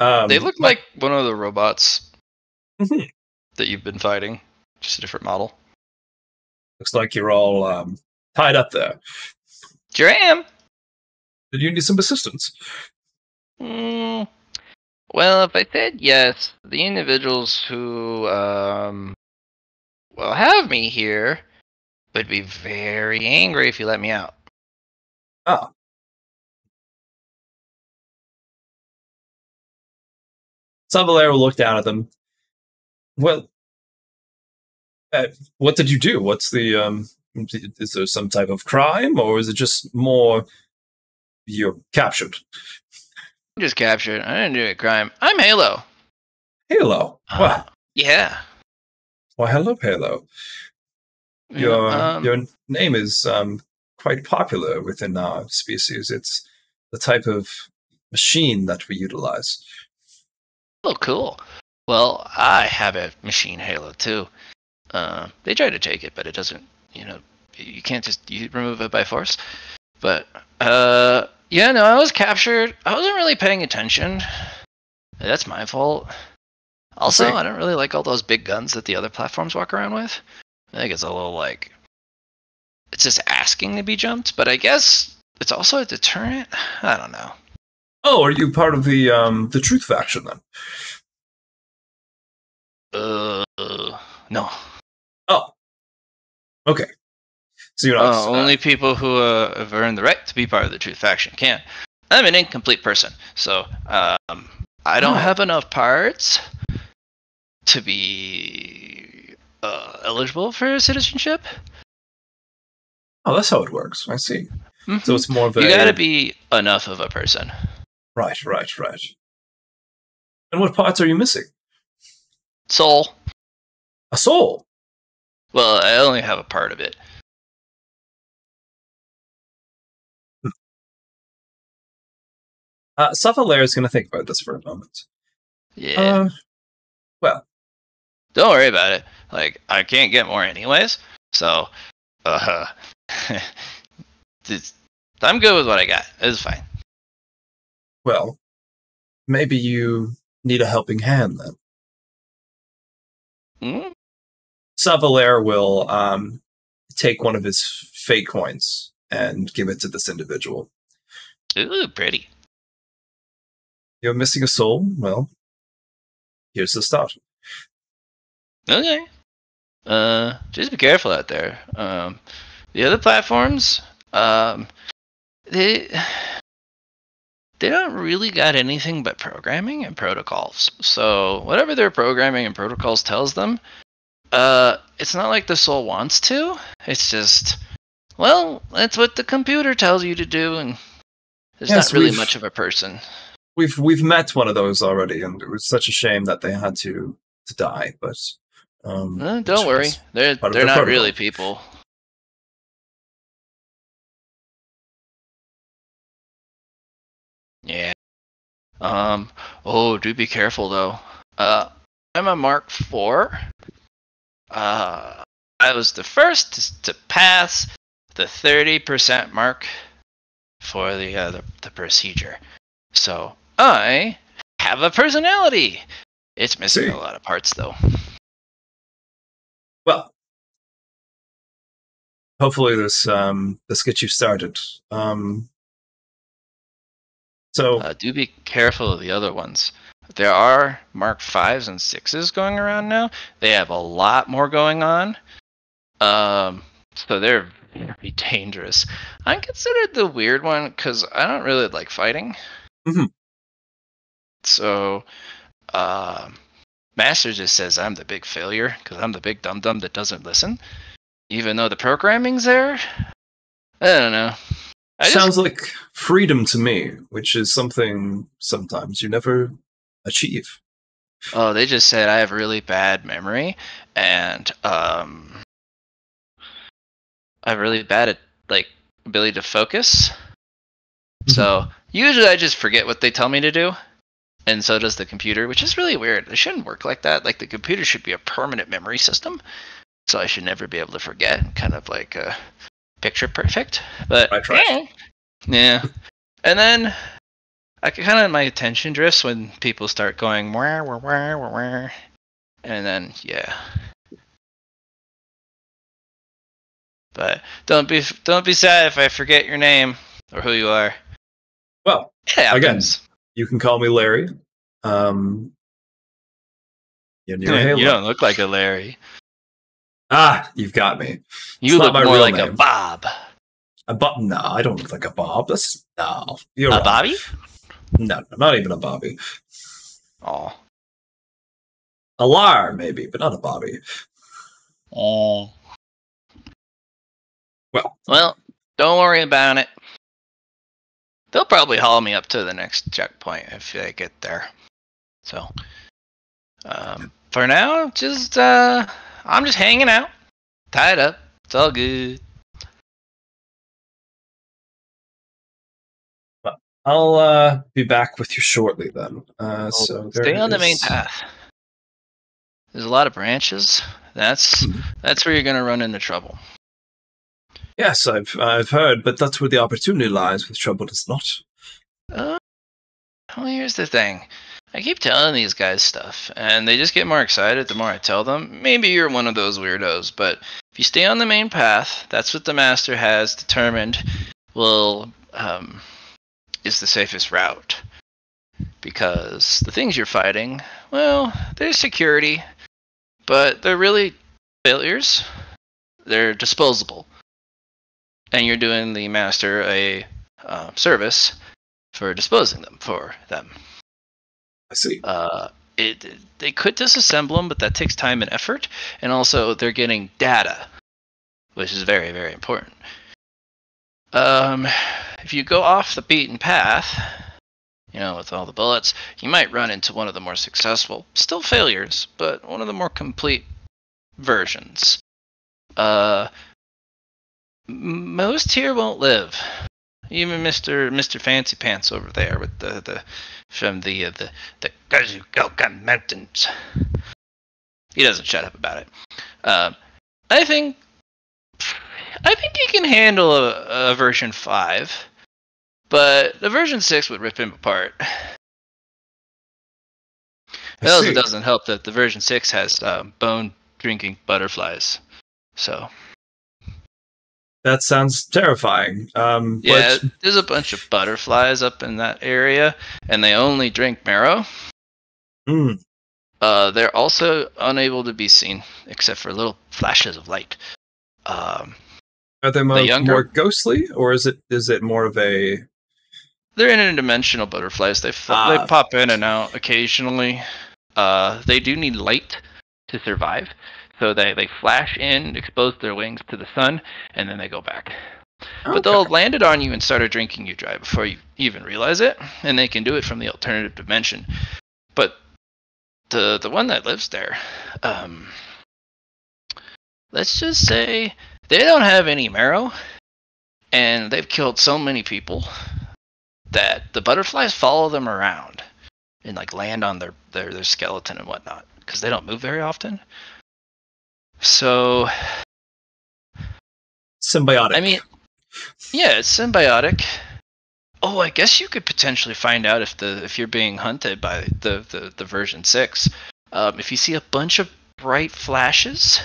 Um, they look like one of the robots Mhm. that you've been fighting, just a different model. looks like you're all um, tied up there. Here I am. Did you need some assistance? Mm, well, if I said yes, the individuals who um, well have me here would be very angry if you let me out. Ah. Savalair looked down at them. Well, uh, what did you do? What's the um? Is there some type of crime, or is it just more you're captured? I'm just captured. I didn't do a crime. I'm Halo. Halo. Uh, Well, Yeah. why hello, Halo. Your um, your name is um quite popular within our species. It's the type of machine that we utilize. Oh, cool. Well, I have a machine Halo too. Uh, they tried to take it, but it doesn't. You know, you can't just you remove it by force. But uh, yeah, no, I was captured. I wasn't really paying attention. That's my fault. Also. I don't really like all those big guns that the other platforms walk around with. I think it's a little like it's just asking to be jumped. But I guess it's also a deterrent. I don't know. Oh, are you part of the um the Truth faction then? Uh, no. Oh, okay. So you're not Uh, only people who uh, have earned the right to be part of the Truth faction can. I'm an incomplete person, so um, I don't Oh. have enough parts to be uh, eligible for citizenship. Oh, that's how it works. I see. Mhm. So it's more of a you gotta be enough of a person. Right, right, right. And what parts are you missing? Soul. A soul. Well, I only have a part of it. Uh, Savalair is going to think about this for a moment. Yeah. Uh, well, Don't worry about it. Like I can't get more anyways. So, uh, it's- I'm good with what I got. It's fine. Well, maybe you need a helping hand then. Mm? Savalair will um, take one of his fake coins and give it to this individual. Ooh, pretty. You're missing a soul? Well, here's the start. Okay. Uh, just be careful out there. Um, the other platforms, um, they they don't really got anything but programming and protocols. So whatever their programming and protocols tells them, uh, it's not like the soul wants to. It's just, well, that's what the computer tells you to do, and there's Yes, not really much of a person. We've we've met one of those already, and it was such a shame that they had to to die. But um, don't worry, they're they're the not protocol. really people. Yeah. Um. Oh, do be careful though. Uh, I'm a Mark Four. Uh, I was the first to, pass the thirty percent mark for the, uh, the the procedure. So I have a personality. It's missing a lot of parts though. Well, hopefully this um this gets you started. Um, so Uh, do be careful of the other ones. There are Mark fives and sixes going around now. They have a lot more going on. Um, so they're very dangerous. I'm considered the weird one because I don't really like fighting. Mhm. So, um, Master just says I'm the big failure because I'm the big dum dum that doesn't listen, even though the programming's there. I don't know. Just sounds like freedom to me, which is something sometimes you never achieve. Oh, they just said I have really bad memory, and um, I'm really bad at like ability to focus. So usually I just forget what they tell me to do, and so does the computer, which is really weird. It shouldn't work like that. Like the computer should be a permanent memory system, so I should never be able to forget. Kind of like uh, picture perfect. But I tried. yeah, yeah. And then I kind of my attention drifts when people start going where where where where wah, and then yeah. But don't be don't be sad if I forget your name or who you are. Well, happens. you can call me Larry. Um, Halo. you don't look like a Larry. Ah, you've got me. You It's look more like a. Bob. A Bob? No, I don't look like a Bob. That's no. You're A. Bobby? No, not even a Bobby. Oh. A Lar, maybe, but not a Bobby. Oh. Well, Well, don't worry about it. They'll probably haul me up to the next checkpoint if they get there. So, um, for now, just uh, I'm just hanging out, tied up. It's all good. I'll uh, be back with you shortly then. Uh, so there Oh, Stay on the main path. There's a lot of branches. That's Mhm. that's where you're gonna run into trouble. Yes, I've I've heard, but that's where the opportunity lies. With trouble, does not. Uh, well, here's the thing. I keep telling these guys stuff, and they just get more excited the more I tell them. Maybe you're one of those weirdos, but if you stay on the main path, that's what the master has determined will um, is the safest route. Because the things you're fighting, well, there's security, but they're really failures. They're disposable, and you're doing the master a uh, service for disposing them for them. I see. Uh, it they could disassemble them, but that takes time and effort, and also they're getting data, which is very very important. Um, if you go off the beaten path, you know, with all the bullets, you might run into one of the more successful, still failures, but one of the more complete versions. Uh, most here won't live. Even Mister Mister Fancy Pants over there with the the from the uh, the the Kazukoka Mountains. He doesn't shut up about it. Um, I think I think he can handle a, a version five, but the version six would rip him apart. It also doesn't help that the version six has um, bone drinking butterflies. So That sounds terrifying. Um, yeah, but there's a bunch of butterflies up in that area, and they only drink marrow. Mm, Uh, they're also unable to be seen except for little flashes of light. Um, are they more, younger- more ghostly, or is it is it more of a? they're interdimensional butterflies. They f- Ah. they pop in and out occasionally. Uh, they do need light to survive, so they they flash in, expose their wings to the sun, and then they go back. But they'll Okay. land it on you and start drinking you dry before you even realize it, and they can do it from the alternative dimension. But the the one that lives there, um, let's just say they don't have any marrow, and they've killed so many people that the butterflies follow them around and like land on their their, their skeleton and whatnot because they don't move very often. So symbiotic. I mean, yeah, it's symbiotic. Oh, I guess you could potentially find out if the if you're being hunted by the the, the version six. Um, if you see a bunch of bright flashes,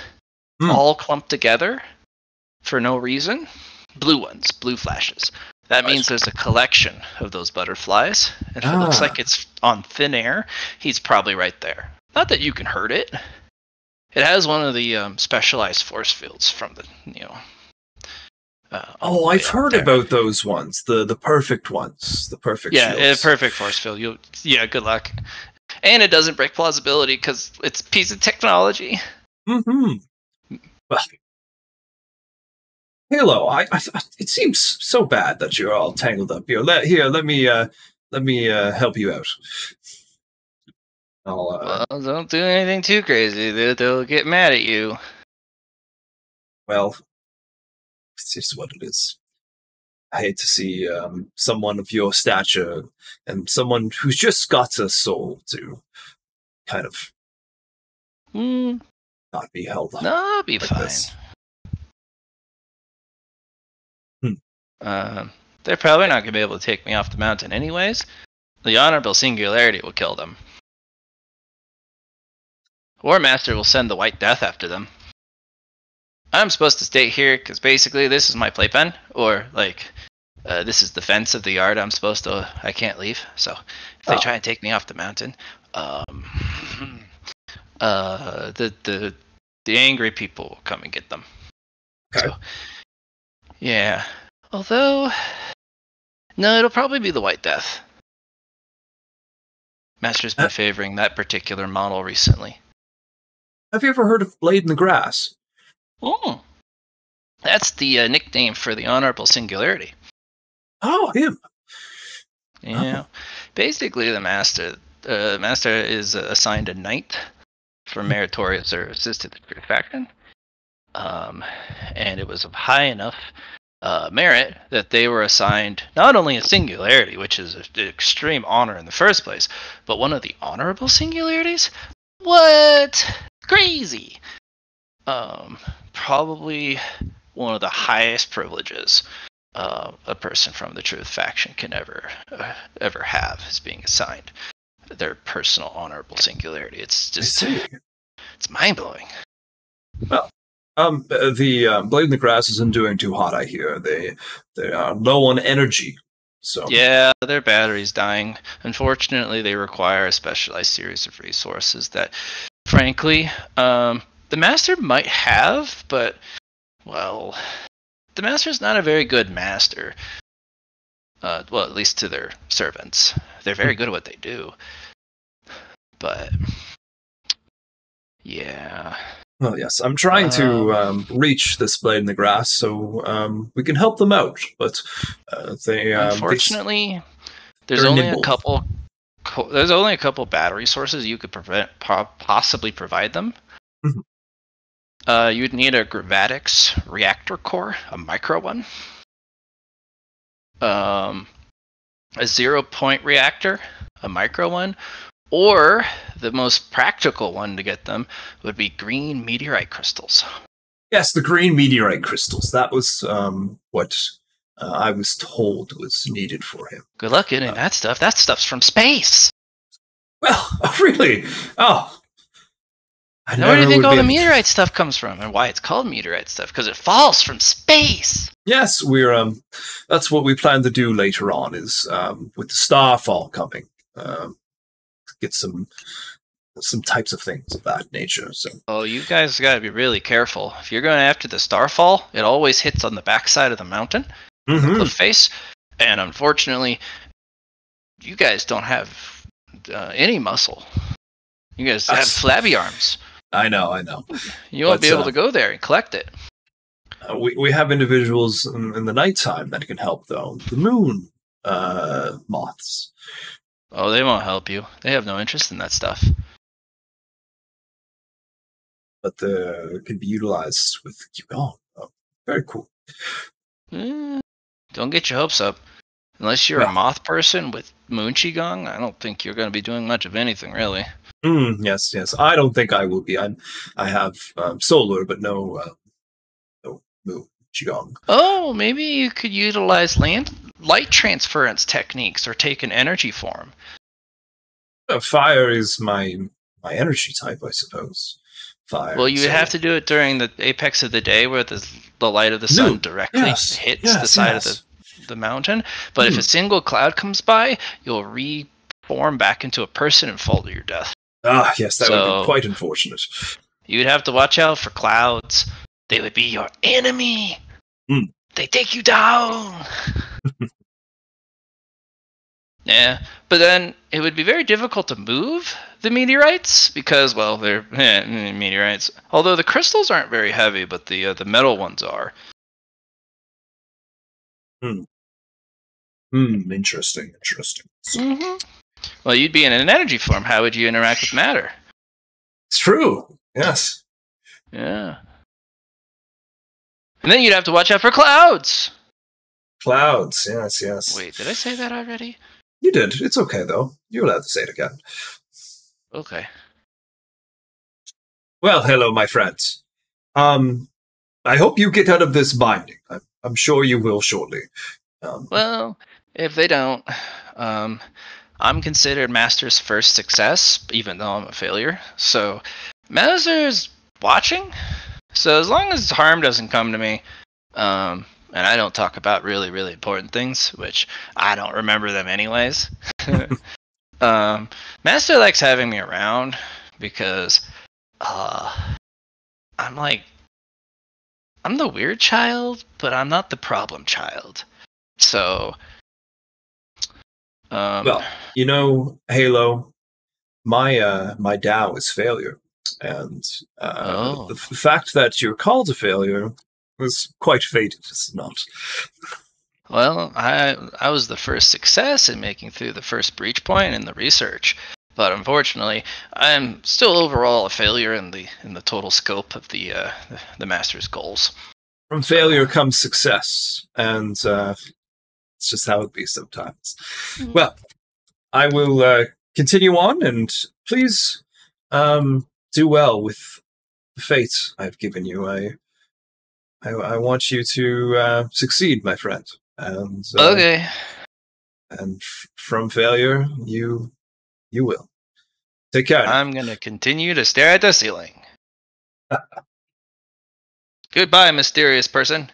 Hmm. all clumped together for no reason, blue ones, blue flashes. That means there's a collection of those butterflies. And if it looks Ah. like it's on thin air, he's probably right there. Not that you can hurt it. It has one of the um, specialized force fields from the you know. Uh, oh, I've heard there. about those ones. The the perfect ones. The perfect. Yeah, a perfect force field. You yeah, good luck. And it doesn't break plausibility because it's a piece of technology. Mm-hmm. Well, Halo, I, I it seems so bad that you're all tangled up here. Let here, let me uh let me uh help you out. I'll uh, Well, don't do anything too crazy. They'll, they'll get mad at you. well, it's just what it is. I hate to see um, someone of your stature and someone who's just got a soul to kind of Mm, not be held up. no, I'll be like fine. Hmm. Um, they're probably not going to be able to take me off the mountain anyways. The honorable singularity will kill them. War Master will send the White Death after them. I'm supposed to stay here because basically this is my playpen, or like uh, this is the fence of the yard. I'm supposed to. I can't leave. So if they Oh. try and take me off the mountain, um, uh, the the the angry people will come and get them. Okay. So, yeah. Although, no, it'll probably be the White Death. Master's been Uh, favoring that particular model recently. Have you ever heard of Blade in the Grass? Oh, that's the uh, nickname for the Honorable Singularity. Oh, him. Yeah. Basically, the master, uh, the master is uh, assigned a knight for meritorious services to the Great faction, um, and it was of high enough uh, merit that they were assigned not only a singularity, which is an extreme honor in the first place, but one of the honorable singularities. What? Crazy. Um, probably one of the highest privileges uh, a person from the Truth faction can ever uh, ever have is being assigned their personal honorable singularity. It's just it's mind blowing. Well, Um, the uh, Blade in the Grass isn't doing too hot, I hear. They they are low on energy. So Yeah, their battery's dying. Unfortunately, they require a specialized series of resources that, frankly, um, the master might have, but well, the master's not a very good master. Uh, well, at least to their servants, they're very good at what they do. But yeah, Well, yes, I'm trying to um, reach this blade in the grass so um, we can help them out. But uh, they, um, unfortunately, there's they're only nimble. a couple. There's only a couple battery sources you could prevent, po- possibly provide them. Mhm. Uh, you'd need a Gravatics reactor core, a micro one. Um, a zero point reactor, a micro one, or the most practical one to get them would be green meteorite crystals. yes, the green meteorite crystals. That was um, what uh, I was told was needed for him. Good luck getting Uh, that stuff. That stuff's from space. Well, really? Oh. I Now, where do you think all the meteorite stuff comes from, and why it's called meteorite stuff? Because it falls from space. Yes, we're um that's what we plan to do later on is um with the starfall coming. Um get some some types of things of that nature. So Oh, you guys got to be really careful. If you're going after the starfall, it always hits on the backside of the mountain, Mhm. cliff face, and unfortunately, you guys don't have uh, any muscle. You guys have flabby arms. I know, I know. You won't But, be able uh, to go there and collect it. Uh, we we have individuals in, in the nighttime that can help though. The moon uh moths. Oh, they won't help you. They have no interest in that stuff. But the can be utilized with Qigong. Oh, very cool. Eh, don't get your hopes up. Unless you're Well- a moth person with moon qigong, I don't think you're going to be doing much of anything really. Mm, yes, yes. I don't think I will be. I'm I have um, solar but no uh, no moon Qigong. Oh, maybe you could utilize land light transference techniques or take an energy form. Uh, fire is my my energy type, I suppose. Fire. Well, you so- have to do it during the apex of the day where the the light of the sun Noon. directly Yes, hits the side yes. of the the mountain. But if Hmm. a single cloud comes by, you'll reform back into a person and fall to your death. Ah, yes, that would be quite unfortunate. You'd have to watch out for clouds. They would be your enemy. Hmm. They take you down. yeah, but then it would be very difficult to move the meteorites because, well, they're eh, meteorites. Although the crystals aren't very heavy, but the uh, the metal ones are. Hmm, interesting, interesting. Mm-hmm. Well, you'd be in an energy form. How would you interact with matter? It's true. Yes. Yeah. And then you'd have to watch out for clouds. Clouds. Yes, yes. Wait, did I say that already? You did. It's okay though. You're allowed to say it again. Okay. Well, hello, my friends. Um, I hope you get out of this binding. I'm, I'm sure you will shortly. Um, Well, if they don't, um, I'm considered Master's first success, even though I'm a failure. So, Master's watching. So as long as harm doesn't come to me, um, and I don't talk about really, really important things, which I don't remember them anyways. um, Master likes having me around because, uh, I'm like, I'm the weird child, but I'm not the problem child. So, um, Well, you know, Halo, my uh, my Tao is failure, and uh, Oh. the fact that you're called a failure was quite fated, is not? Well, I I was the first success in making through the first breach point in the research, but unfortunately, I'm still overall a failure in the in the total scope of the uh, the master's goals. From failure comes success, and uh, it's just how it be sometimes. Well, I will uh, continue on, and please um, do well with the fate I've given you. I, I, I want you to uh, succeed, my friend. And uh, Okay. and f- from failure, you you will. Take care. I'm gonna continue to stare at the ceiling. Goodbye, mysterious person.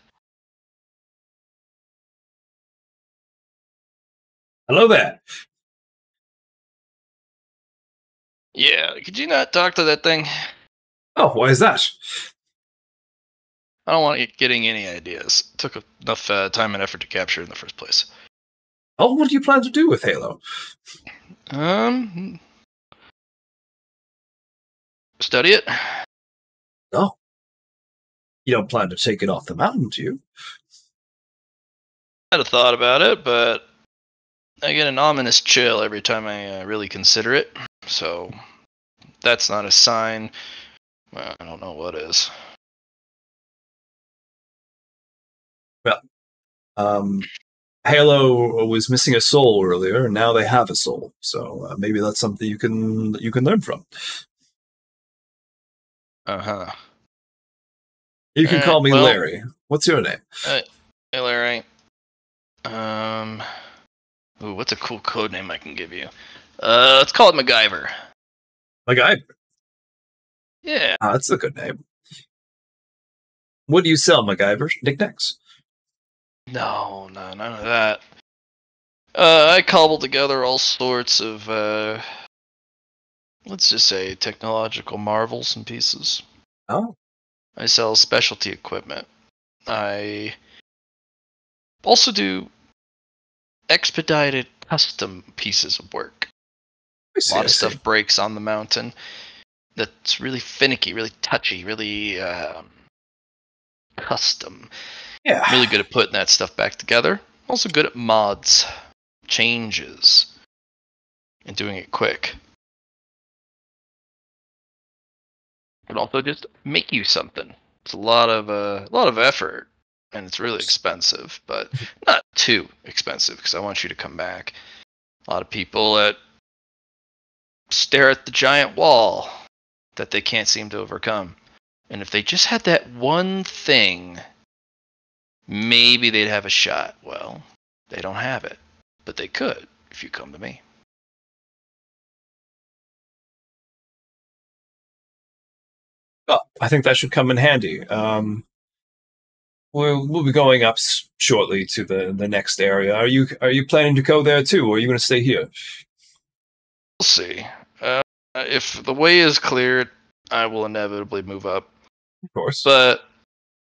Hello there. Yeah, could you not talk to that thing? Oh, why is that? I don't want it getting any ideas. It took enough uh, time and effort to capture in the first place. Oh, what do you plan to do with Halo? Um, study it. No, you don't plan to take it off the mountain, do you? I'd have thought about it, but I get an ominous chill every time I uh, really consider it. So that's not a sign. Well, I don't know what is. Um, Halo was missing a soul earlier, and now they have a soul. So uh, maybe that's something you can you can learn from. Uh huh. You can Uh, call me well- Larry. What's your name? Hey, Larry. Um. Ooh, what's a cool code name I can give you? Uh, let's call it MacGyver. Guy. Yeah. Ah, that's a good name. What do you sell, MacGyver? Knickknacks. No, no, none of that. Uh, I cobbled together all sorts of, uh, let's just say, technological marvels and pieces. Oh, I sell specialty equipment. I also do expedited custom pieces of work. See. A lot of stuff breaks on the mountain that's really finicky, really touchy, really um, custom. Yeah. really good at putting that stuff back together. Also good at mods, changes, and doing it quick. Can also just make you something. It's a lot of uh, a lot of effort, and it's really expensive, but not too expensive because I want you to come back. A lot of people that stare at the giant wall that they can't seem to overcome, and if they just had that one thing maybe they'd have a shot. Well, they don't have it, but they could if you come to me. Oh, I think that should come in handy. Um, we'll we'll be going up shortly to the the next area. Are you are you planning to go there too, or are you going to stay here? We'll see. Uh, if the way is cleared, I will inevitably move up. Of course. But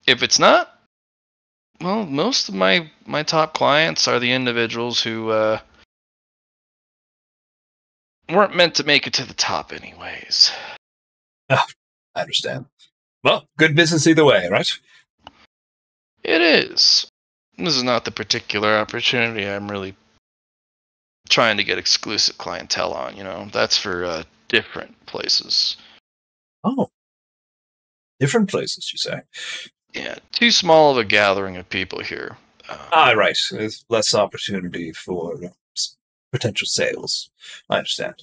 if it's not, well, most of my my top clients are the individuals who uh, weren't meant to make it to the top, anyways. I understand. Well, good business either way, right? It is. This is not the particular opportunity I'm really trying to get exclusive clientele on, you know. That's for uh, different places. Oh, different places, you say? yeah, too small of a gathering of people here. Uh, Ah, right. There's less opportunity for potential sales. I understand.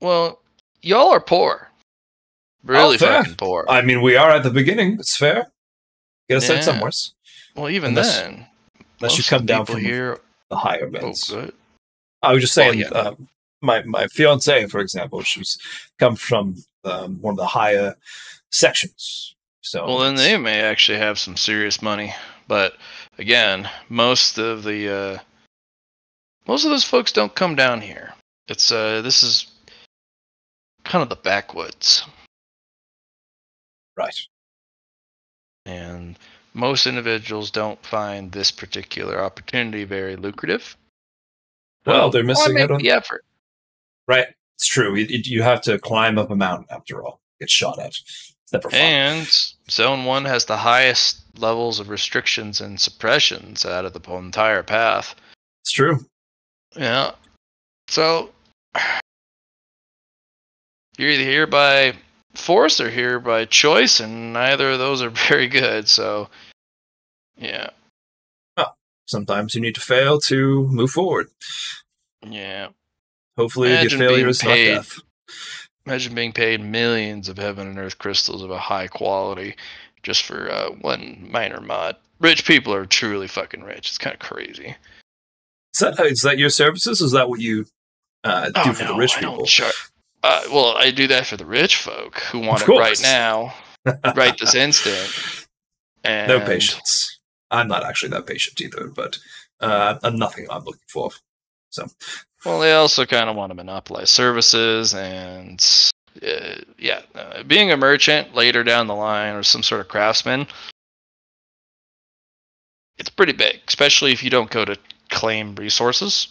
well, y'all are poor. Really Oh, fucking poor. I mean, we are at the beginning. It's fair. Get us Yeah. somewhere. well, even unless- then, Unless you come down from here. the higher Oh, I was just Well, saying, yeah. um, my my fiance, for example, she's come from um, one of the higher sections. So Well, then they may actually have some serious money. But again, most of the uh, most of those folks don't come down here. It's uh, this is kind of the backwoods, right. And most individuals don't find this particular opportunity very lucrative. Well, they're missing out on the effort. right. It's true. You, you have to climb up a mountain after all. Get shot at. It's never fun. And Zone One has the highest levels of restrictions and suppressions out of the whole entire path. it's true. Yeah. So you're either here by force are here by choice, and neither of those are very good. So yeah, Sometimes you need to fail to move forward. yeah. Hopefully, Imagine the failure is not paid. death. Imagine being paid millions of heaven and earth crystals of a high quality just for uh, one minor mod. Rich people are truly fucking rich. It's kind of crazy. Is that, is that your services? Is that what you uh, do for the rich Oh, people? char- uh, well, I do that for the rich folk who want it right now, right this instant. And no patience. I'm not actually that patient either, but uh, I'm nothing I'm looking for. So, well, they also kind of want to monopolize services and, uh, yeah, uh, being a merchant later down the line or some sort of craftsman, it's pretty big, especially if you don't go to claim resources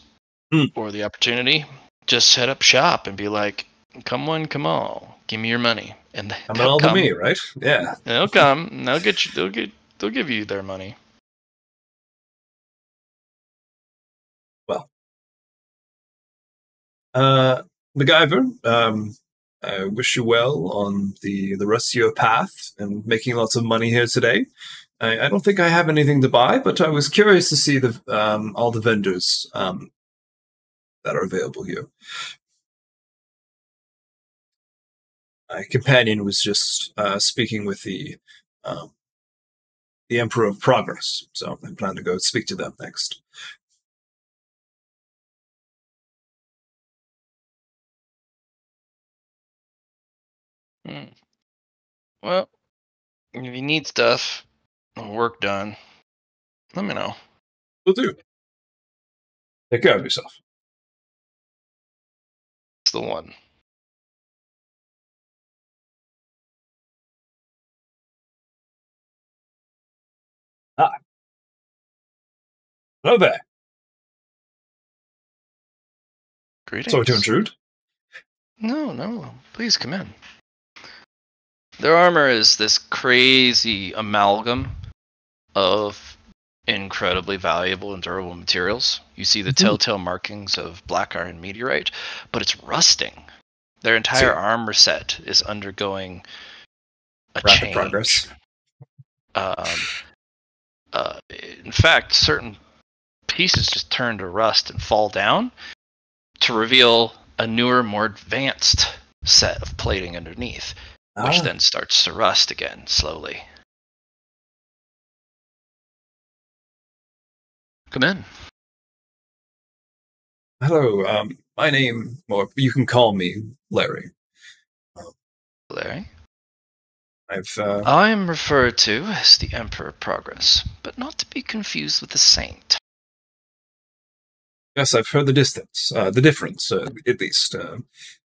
Hmm. or the opportunity. Just set up shop and be like, "Come one, come all, give me your money," and they'll all to me, right? Yeah. They'll come. and They'll get you. They'll get. They'll give you their money. Well, uh, MacGyver, um, I wish you well on the, the rest of your path and making lots of money here today. I, I don't think I have anything to buy, but I was curious to see the um, all the vendors um, that are available here. My companion was just uh, speaking with the um, the Emperor of Progress, so I plan to go speak to them next. Hmm. Well, if you need stuff, or work done, let me know. Will do. Take care of yourself. It's the one. Hello there. Greetings. Sorry to intrude. No, no. Please come in. Their armor is this crazy amalgam of incredibly valuable and durable materials. You see the Mhm. telltale markings of black iron meteorite, but it's rusting. Their entire See. armor set is undergoing a Rapid change. progress. Um, uh, in fact, certain pieces just turn to rust and fall down to reveal a newer, more advanced set of plating underneath, which Ah, then starts to rust again slowly. Come in. hello. Um, my name, or you can call me Larry. Larry. I've uh, I am referred to as the Emperor of Progress, but not to be confused with the Saint. yes, I've heard the distance, uh, the difference, uh, at least. Uh,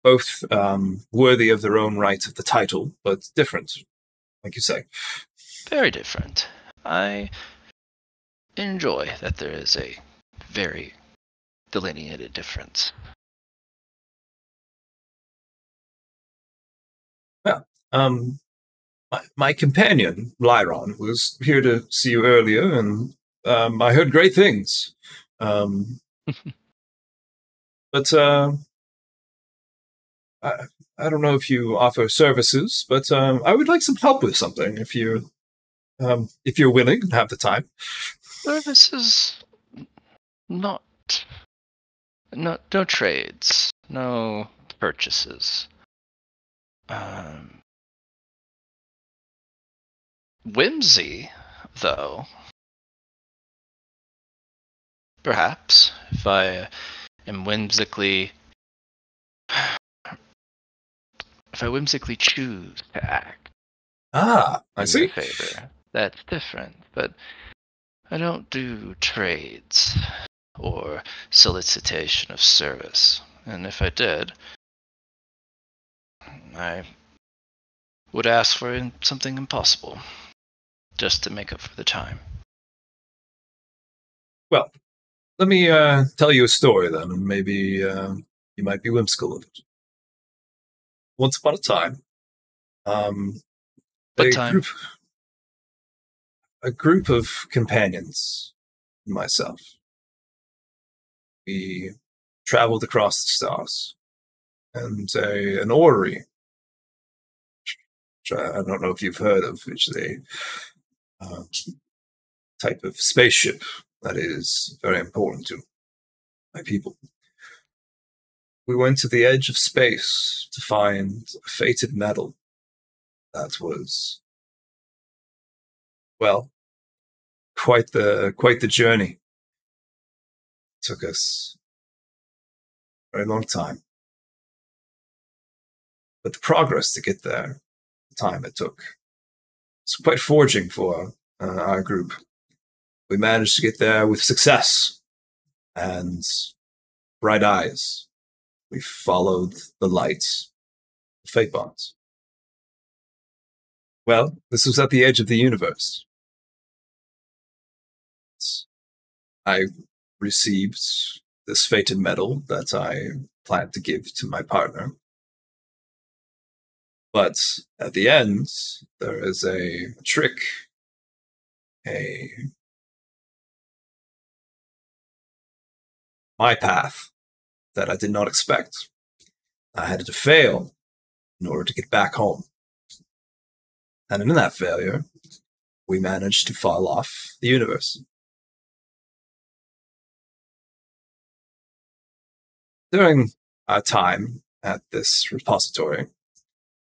both um, worthy of their own right of the title, but different, like you say. Very different. I enjoy that there is a very delineated difference. Well, Um, my, my companion Lyron was here to see you earlier, and um, I heard great things. Um, but uh, I, I don't know if you offer services, but um, I would like some help with something. If you um, if you're willing and have the time. Services, not, not no trades, no purchases. Um, whimsy, though. Perhaps if I am whimsically, if I whimsically choose to act Ah, I see. favor, that's different. But I don't do trades or solicitation of service. And if I did, I would ask for something impossible just to make up for the time. Well, let me uh, tell you a story then, and maybe uh, you might be whimsical of it. Once upon a time, um, a time? group, a group of companions, and myself, we traveled across the stars, and a, an orrery, which I, I don't know if you've heard of, which a uh, type of spaceship that is very important to my people. We went to the edge of space to find a fated metal that was, well, quite the quite the journey. took us a very long time, but the progress to get there, the time it took, it's quite forging for uh, our group we managed to get there with success and bright eyes. We followed the lights, the fate bonds. Well, this was at the edge of the universe. I received this fated medal that I planned to give to my partner. But at the end, there is a trick, a my path that I did not expect. I had to fail in order to get back home. And in that failure, we managed to fall off the universe. During our time at this repository,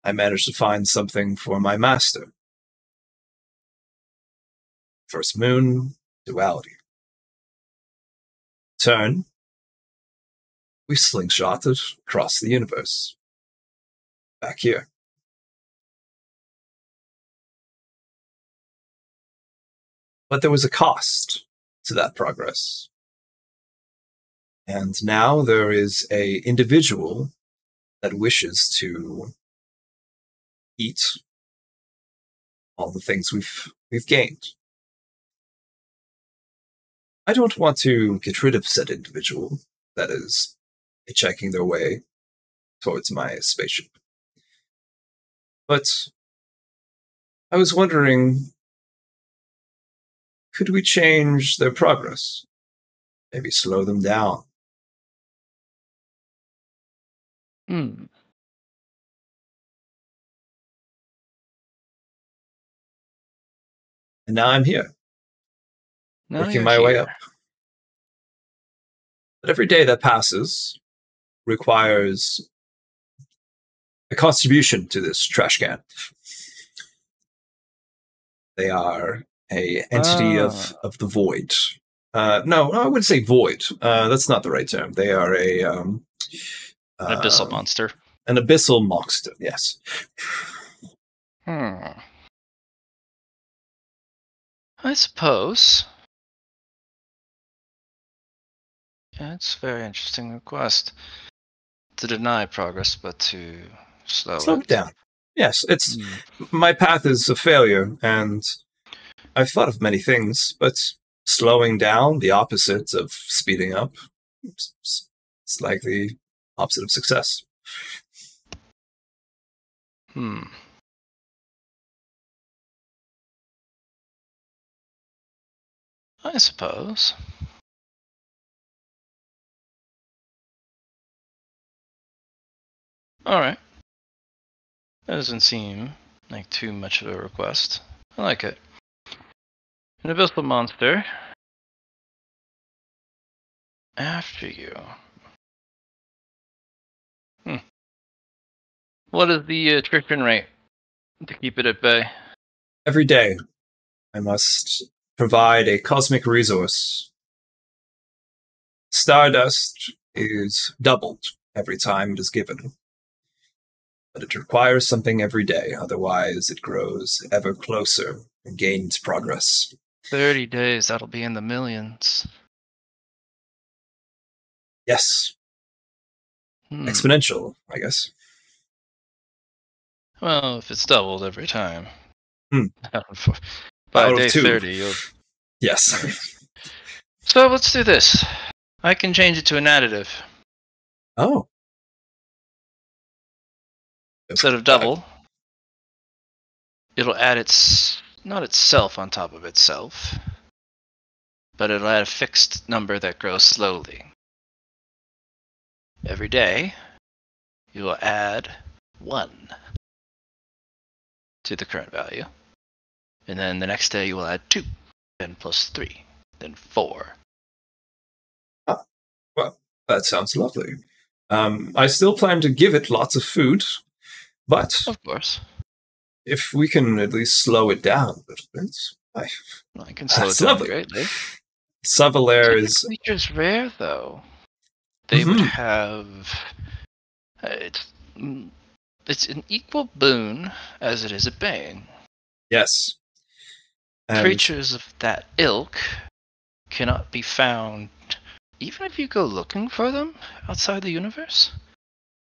I managed to find something for my master. First moon, duality. Turn, we slingshotted across the universe. Back here. But there was a cost to that progress. And now there is a individual that wishes to eat all the things we've we've gained. I don't want to get rid of said individual that is hitchhiking their way towards my spaceship. But I was wondering could we change their progress? Maybe slow them down. Hmm. And now I'm here, Now working you're my way up. But every day that passes requires a contribution to this trash can. They are a entity of, Ah. of the void. Uh, no, no, I wouldn't say void. Uh, that's not the right term. They are a um, An abyssal um, monster. An abyssal monster. Yes. Hmm. I suppose. Yeah, it's a very interesting request. To deny progress, but to slow, Slow it. down. Yes, it's Hmm. my path is a failure, and I've thought of many things, but slowing down, the opposite of speeding up, it's, it's like the opposite of success. Hmm. I suppose. Alright. That doesn't seem like too much of a request. I like it. An abyssal monster. After you. Hmm. What is the attrition rate to keep it at bay? Every day, I must provide a cosmic resource. Stardust is doubled every time it is given. But it requires something every day, otherwise, it grows ever closer and gains progress. 30 days, that'll be in the millions. Yes, Hmm. exponential, I guess. Well, if it's doubled every time. Hmm. By Out of day two. 30, you'll. Yes. So let's do this. I can change it to an additive. oh. Instead of double, it'll add its. not itself on top of itself, but it'll add a fixed number that grows slowly. Every day, you will add 1 to the current value. And then the next day, you will add 2, then plus 3, then 4. Well, That sounds lovely. Um, I still plan to give it lots of food, but Of course. if we can at least slow it down a little bit. I, I can slow it down lovely. greatly. Savalair The is creature's rare, though. They would Mhm. have. uh, It's mm, it's an equal boon as it is a bane. yes. And Creatures of that ilk cannot be found, even if you go looking for them outside the universe.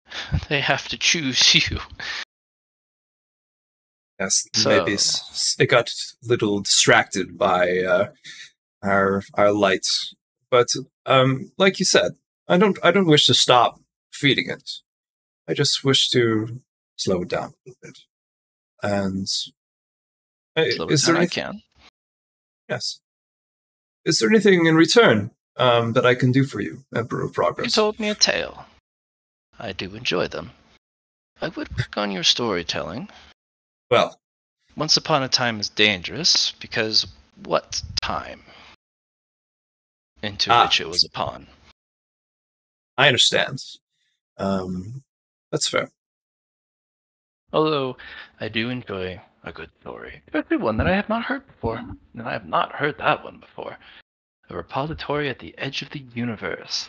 They have to choose you. yes, So- maybe it got a little distracted by uh, our our lights, but um, like you said, I don't I don't wish to stop feeding it. I just wish to slow it down a little bit. And uh, So is there I anything? can. Yes. Is there anything in return um, that I can do for you, Emperor of Progress? You told me a tale. I do enjoy them. I would work on your storytelling. Well, Once upon a time is dangerous because what time into Ah. which it was upon? I understand. Um, that's fair. Although I do enjoy a good story, especially one that I have not heard before, and I have not heard that one before. A repository at the edge of the universe.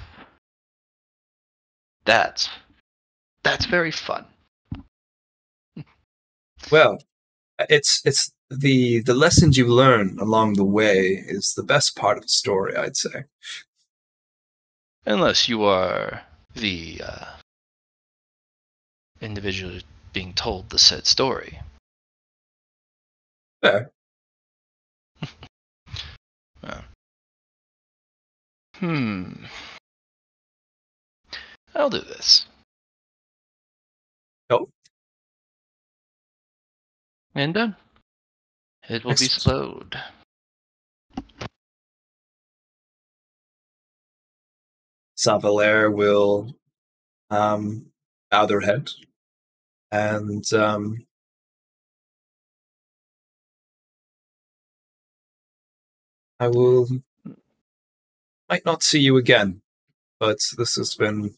That's that's very fun. Well, it's it's the the lessons you learn along the way is the best part of the story, I'd say. Unless you are the uh, individual being told the said story. Fair. Hmm. I'll do this. Oh. And done. It will be Excellent. slowed. Savalair will um, bow their head and um, I will might not see you again, but this has been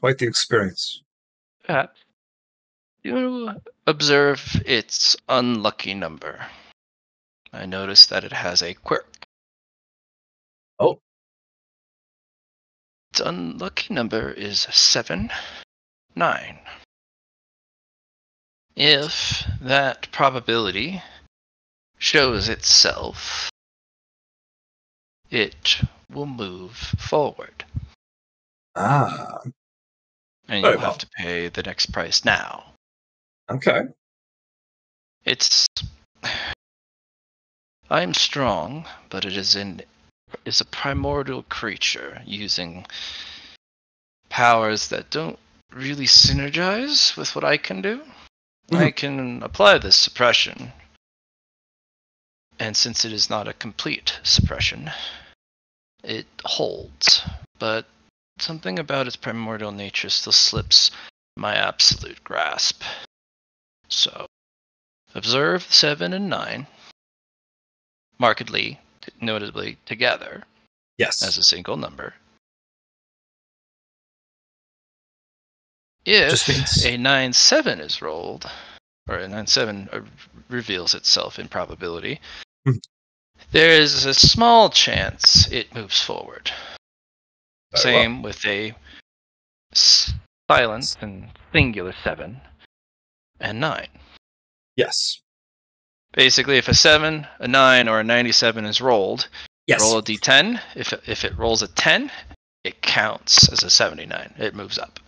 quite the experience. Perhaps. You observe its unlucky number. I notice that it has a quirk. Oh. Its unlucky number is 7, 9. If that probability shows itself, it will move forward. Ah, And you'll well. have to pay the next price now. okay. It's I am strong, but it is in is a primordial creature using powers that don't really synergize with what I can do. I can apply this suppression. And since it is not a complete suppression, it holds. But something about its primordial nature still slips my absolute grasp. So, observe 7 and 9. markedly, notably together Yes. as a single number. If Just means- a 9 7 is rolled, or a 9 7 uh, reveals itself in probability. There is a small chance it moves forward. Very well. Same with a silent and singular 7 and 9. Yes. Basically, if a 7, a 9, or a 97 is rolled, Yes. roll a d10. If it, if it rolls a 10, it counts as a 79. It moves up.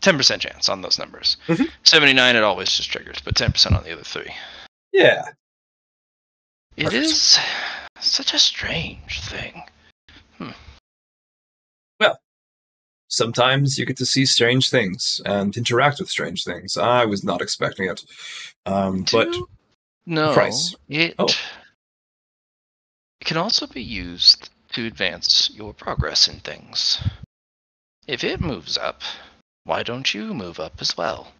10% chance on those numbers. Mhm. 79, it always just triggers, but 10% on the other three. Yeah. It Perfect. is such a strange thing. Well, sometimes you get to see strange things and interact with strange things. I was not expecting it. Um, but no, price. it Oh. it can also be used to advance your progress in things. If it moves up, why don't you move up as well?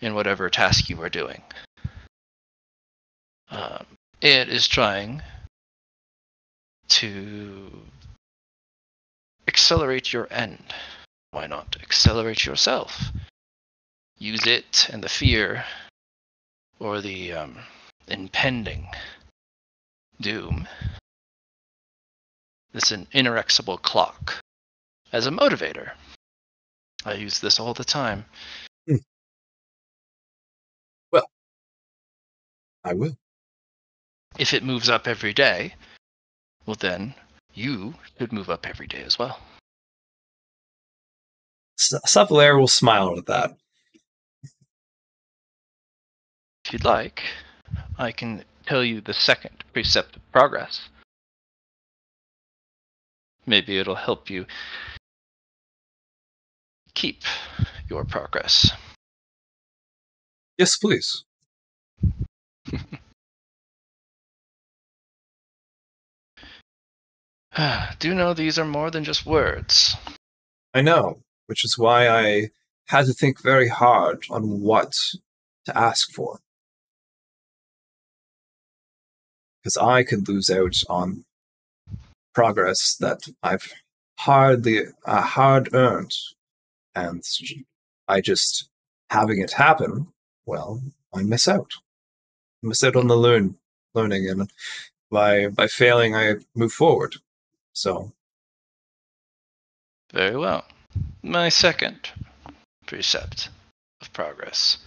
In whatever task you are doing. Um, it is trying to accelerate your end. Why not accelerate yourself? Use it and the fear or the um, impending doom. This an inexorable clock as a motivator. I use this all the time. Well I will. If it moves up every day, well then you should move up every day as well. Savalair will smile at that. If you'd like, I can tell you the second precept of progress. Maybe it'll help you keep your progress. Yes, please. Do you know these are more than just words. I know, which is why I had to think very hard on what to ask for. Because I could lose out on progress that I've hardly uh, hard earned, and I just having it happen. Well, I miss out. I miss out on the learn learning, and by by failing, I move forward. So Very well. My second precept of progress.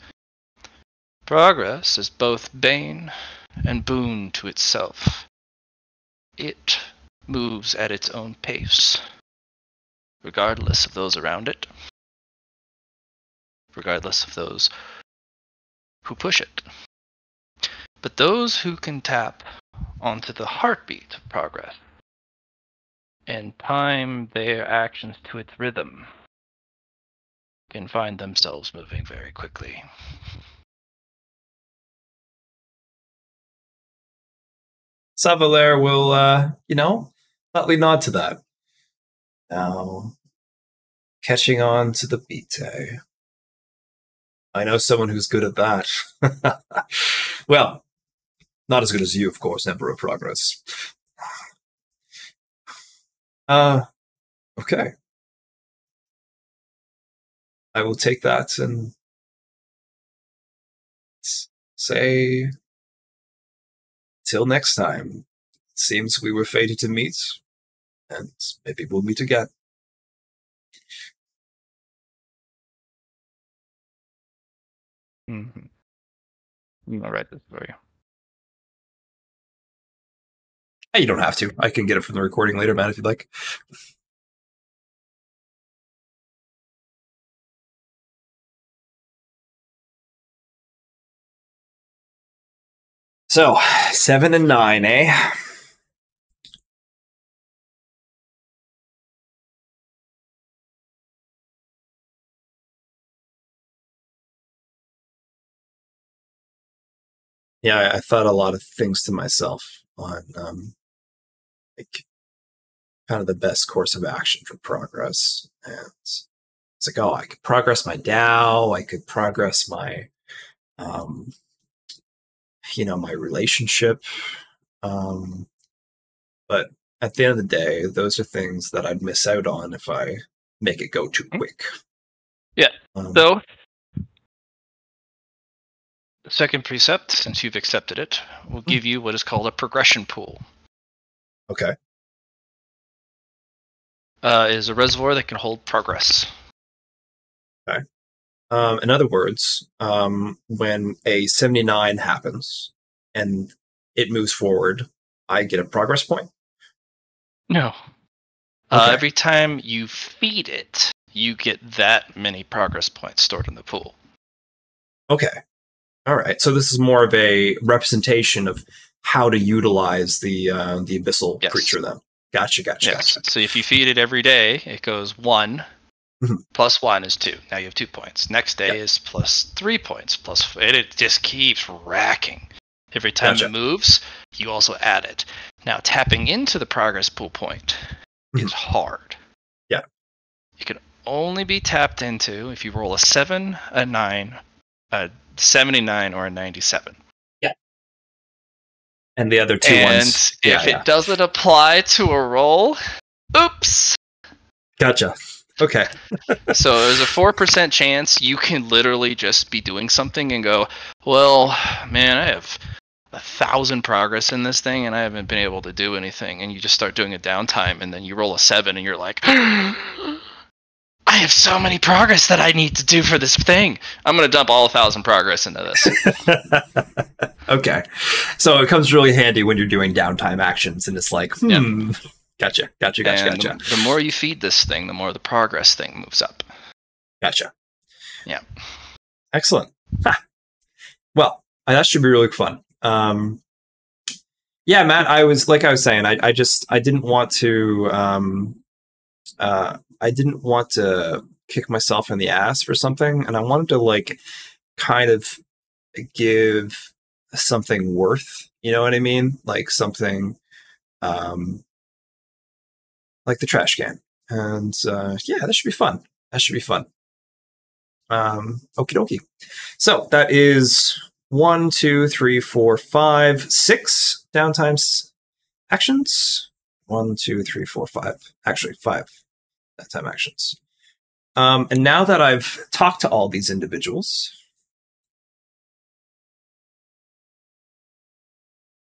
Progress is both bane and boon to itself. It moves at its own pace, regardless of those around it, regardless of those who push it. But those who can tap onto the heartbeat of progress and time their actions to its rhythm can find themselves moving very quickly. Savalair will, uh, you know, slightly nod to that. Now, catching on to the beat. I know someone who's good at that. well, not as good as you, of course, Emperor of Progress. Uh, okay. I will take that and say till next time. It Seems we were fated to meet, and maybe we'll meet again. Mm-hmm. I'll write this for you. You don't have to. I can get it from the recording later, man, if you'd like. So, seven and nine, eh? Yeah, I, I thought a lot of things to myself on um, like kind of the best course of action for progress. And it's like, oh, I could progress my DAO, I could progress my um you know, my relationship. Um, but at the end of the day, those are things that I'd miss out on if I make it go too Mhm. quick. Yeah. Um, So, the second precept, since you've accepted it, will give you what is called a progression pool. Okay. Uh, is a reservoir that can hold progress. Um, in other words, um, when a 79 happens and it moves forward, I get a progress point. No. Uh, Okay. every time you feed it, you get that many progress points stored in the pool. Okay. All right. So this is more of a representation of how to utilize the uh, the abyssal Yes. creature. Then. Gotcha. Gotcha. Yes. Gotcha. So if you feed it every day, it goes one Mhm. plus one is two. Now you have two points. Next day is plus three points. Plus it, it just keeps racking. Every time Gotcha. it moves, you also add it. Now tapping into the progress pool point Mhm. is hard. Yeah. It can only be tapped into if you roll a seven, a nine, a seventy-nine, or a ninety-seven. And the other two and ones. if Yeah, it yeah. doesn't apply to a roll, oops. Gotcha. Okay. so there's a four percent chance you can literally just be doing something and go, well, man, I have a thousand progress in this thing and I haven't been able to do anything, and you just start doing a downtime, and then you roll a seven, and you're like. I have so many progress that I need to do for this thing. I'm gonna dump all a thousand progress into this. okay. So it comes really handy when you're doing downtime actions, and it's like, hmm. Gotcha. Gotcha. Gotcha. and Gotcha. the, the more you feed this thing, the more the progress thing moves up. Gotcha. Yeah. Excellent. Ha. Well, that should be really fun. Um, yeah, Matt, I was like I was saying, I, I just I didn't want to um, uh, I didn't want to kick myself in the ass for something, and I wanted to like kind of give something worth, you know what I mean? Like something um, like the trash can. And uh, yeah, that should be fun. That should be fun. Um, okie dokie. So that is one, two, three, four, five, six downtimes actions. One, two, three, four, five. Actually, five downtime actions. Um, and now that I've talked to all these individuals,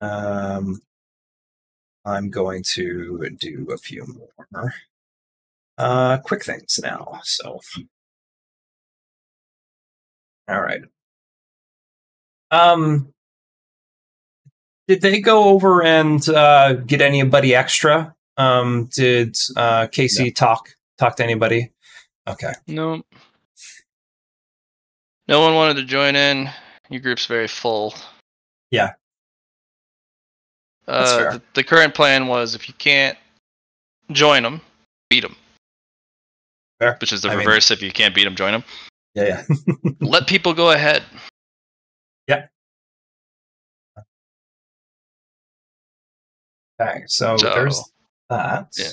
um, I'm going to do a few more uh, quick things now. So, all right. Um, did they go over and uh, get anybody extra? Um, did uh, Casey talk talk to anybody? Okay. No. No one wanted to join in. Your group's very full. Yeah. Uh, the, the current plan was if you can't join them, beat them. Fair. Which is the I mean- reverse. if you can't beat them, join them. Yeah, yeah. Let people go ahead. Yeah. Okay, so, So- there's that. Yeah.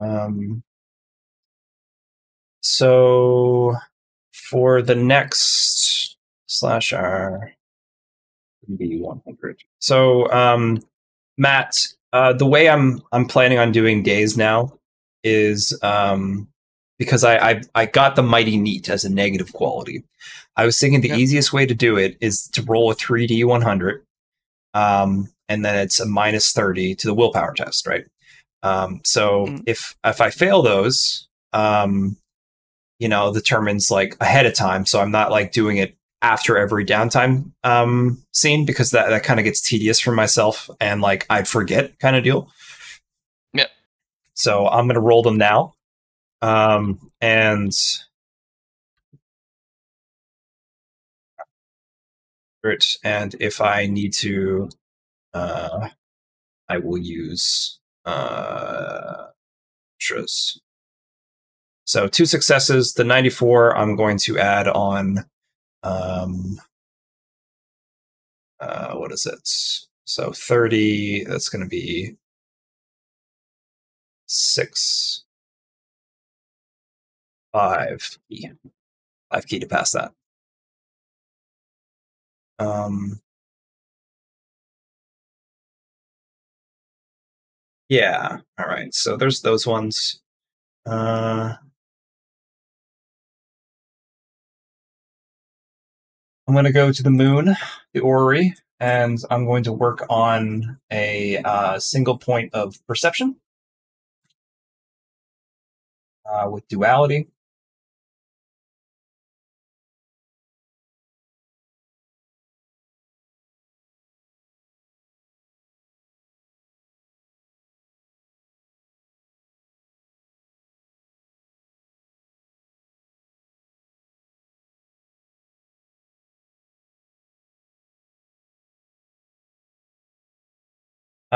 Um. So for the next slash R B one hundred. So um, Matt, uh, the way I'm I'm planning on doing days now is um because I I, I got the mighty neat as a negative quality. I was thinking the Yeah. easiest way to do it is to roll a three D one hundred um, and then it's a minus 30 to the willpower test, right? Um, so Mm. if if I fail those, um, you know, determines like ahead of time, so I'm not like doing it after every downtime um, scene because that that kind of gets tedious for myself and like I'd forget kind of deal. Yeah. So I'm gonna roll them now, um, and and if I need to, uh, I will use uh, extras. So two successes. The 94 I'm going to add on. Um, uh, what is it? So 30, that's going to be six, five key, five key to pass that. Um, yeah. All right. So there's those ones. Uh, I'm going to go to the moon, the orrery, and I'm going to work on a uh, single point of perception uh, with duality.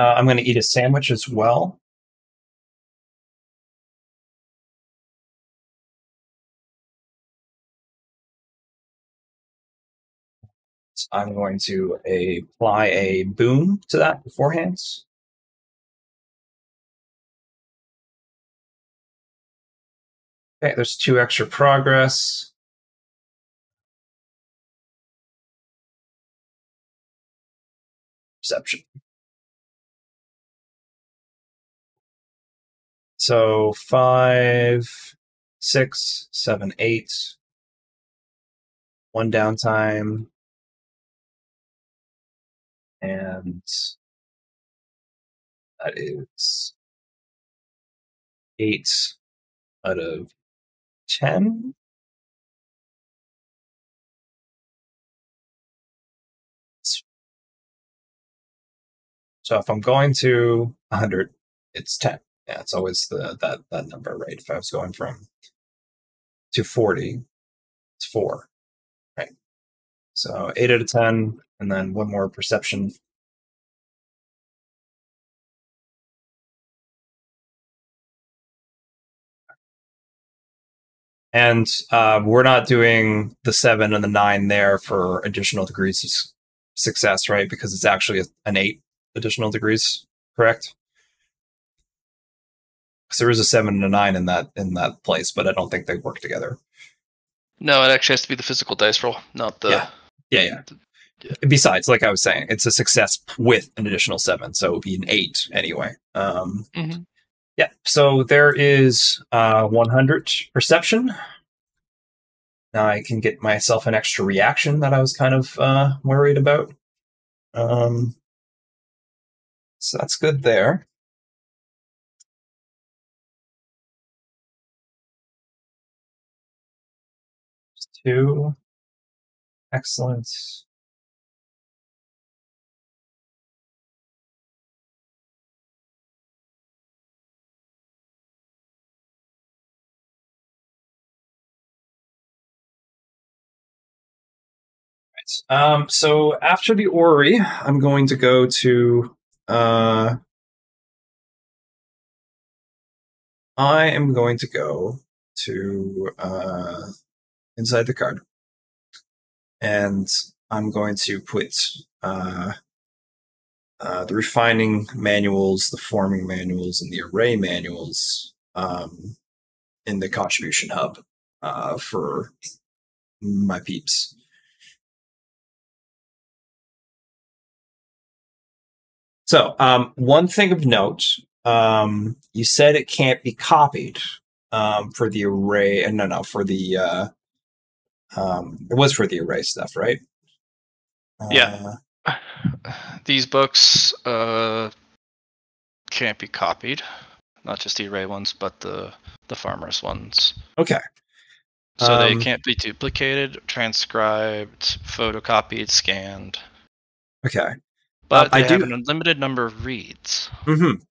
Uh, I'm going to eat a sandwich as well. I'm going to apply a boom to that beforehand. Okay, there's two extra progress. Perception. So five, six, seven, eight. One downtime. And that is eight out of ten. So if I'm going to 100, it's 10. Yeah, it's always the that that number, right? If I was going from to 40, it's four, right? So eight out of 10, and then one more perception. And uh, we're not doing the seven and the nine there for additional degrees of success, right? Because it's actually an eight additional degrees, correct? Because there is a seven and a nine in that in that place, but I don't think they work together. No, it actually has to be the physical dice roll, not the. Yeah. Yeah, yeah. yeah. Besides, like I was saying, it's a success with an additional seven, so it would be an eight anyway. Um, mm-hmm. Yeah. So there is uh, 100 perception. Now I can get myself an extra reaction that I was kind of uh, worried about. Um, so that's good there. Two. Excellent. Um, so after the orrery, I'm going to go to. Uh, I am going to go to uh, inside the card, and I'm going to put uh, uh, the refining manuals, the forming manuals, and the array manuals um, in the contribution hub uh, for my peeps. So, um, one thing of note, um, you said it can't be copied um, for the array, and no, no, for the uh, um, it was for the array stuff, right? Yeah. Uh, These books uh, can't be copied, not just the array ones, but the the farmers ones. Okay. So they um, can't be duplicated, transcribed, photocopied, scanned. Okay. But uh, I do an unlimited number of reads. Mm-hmm.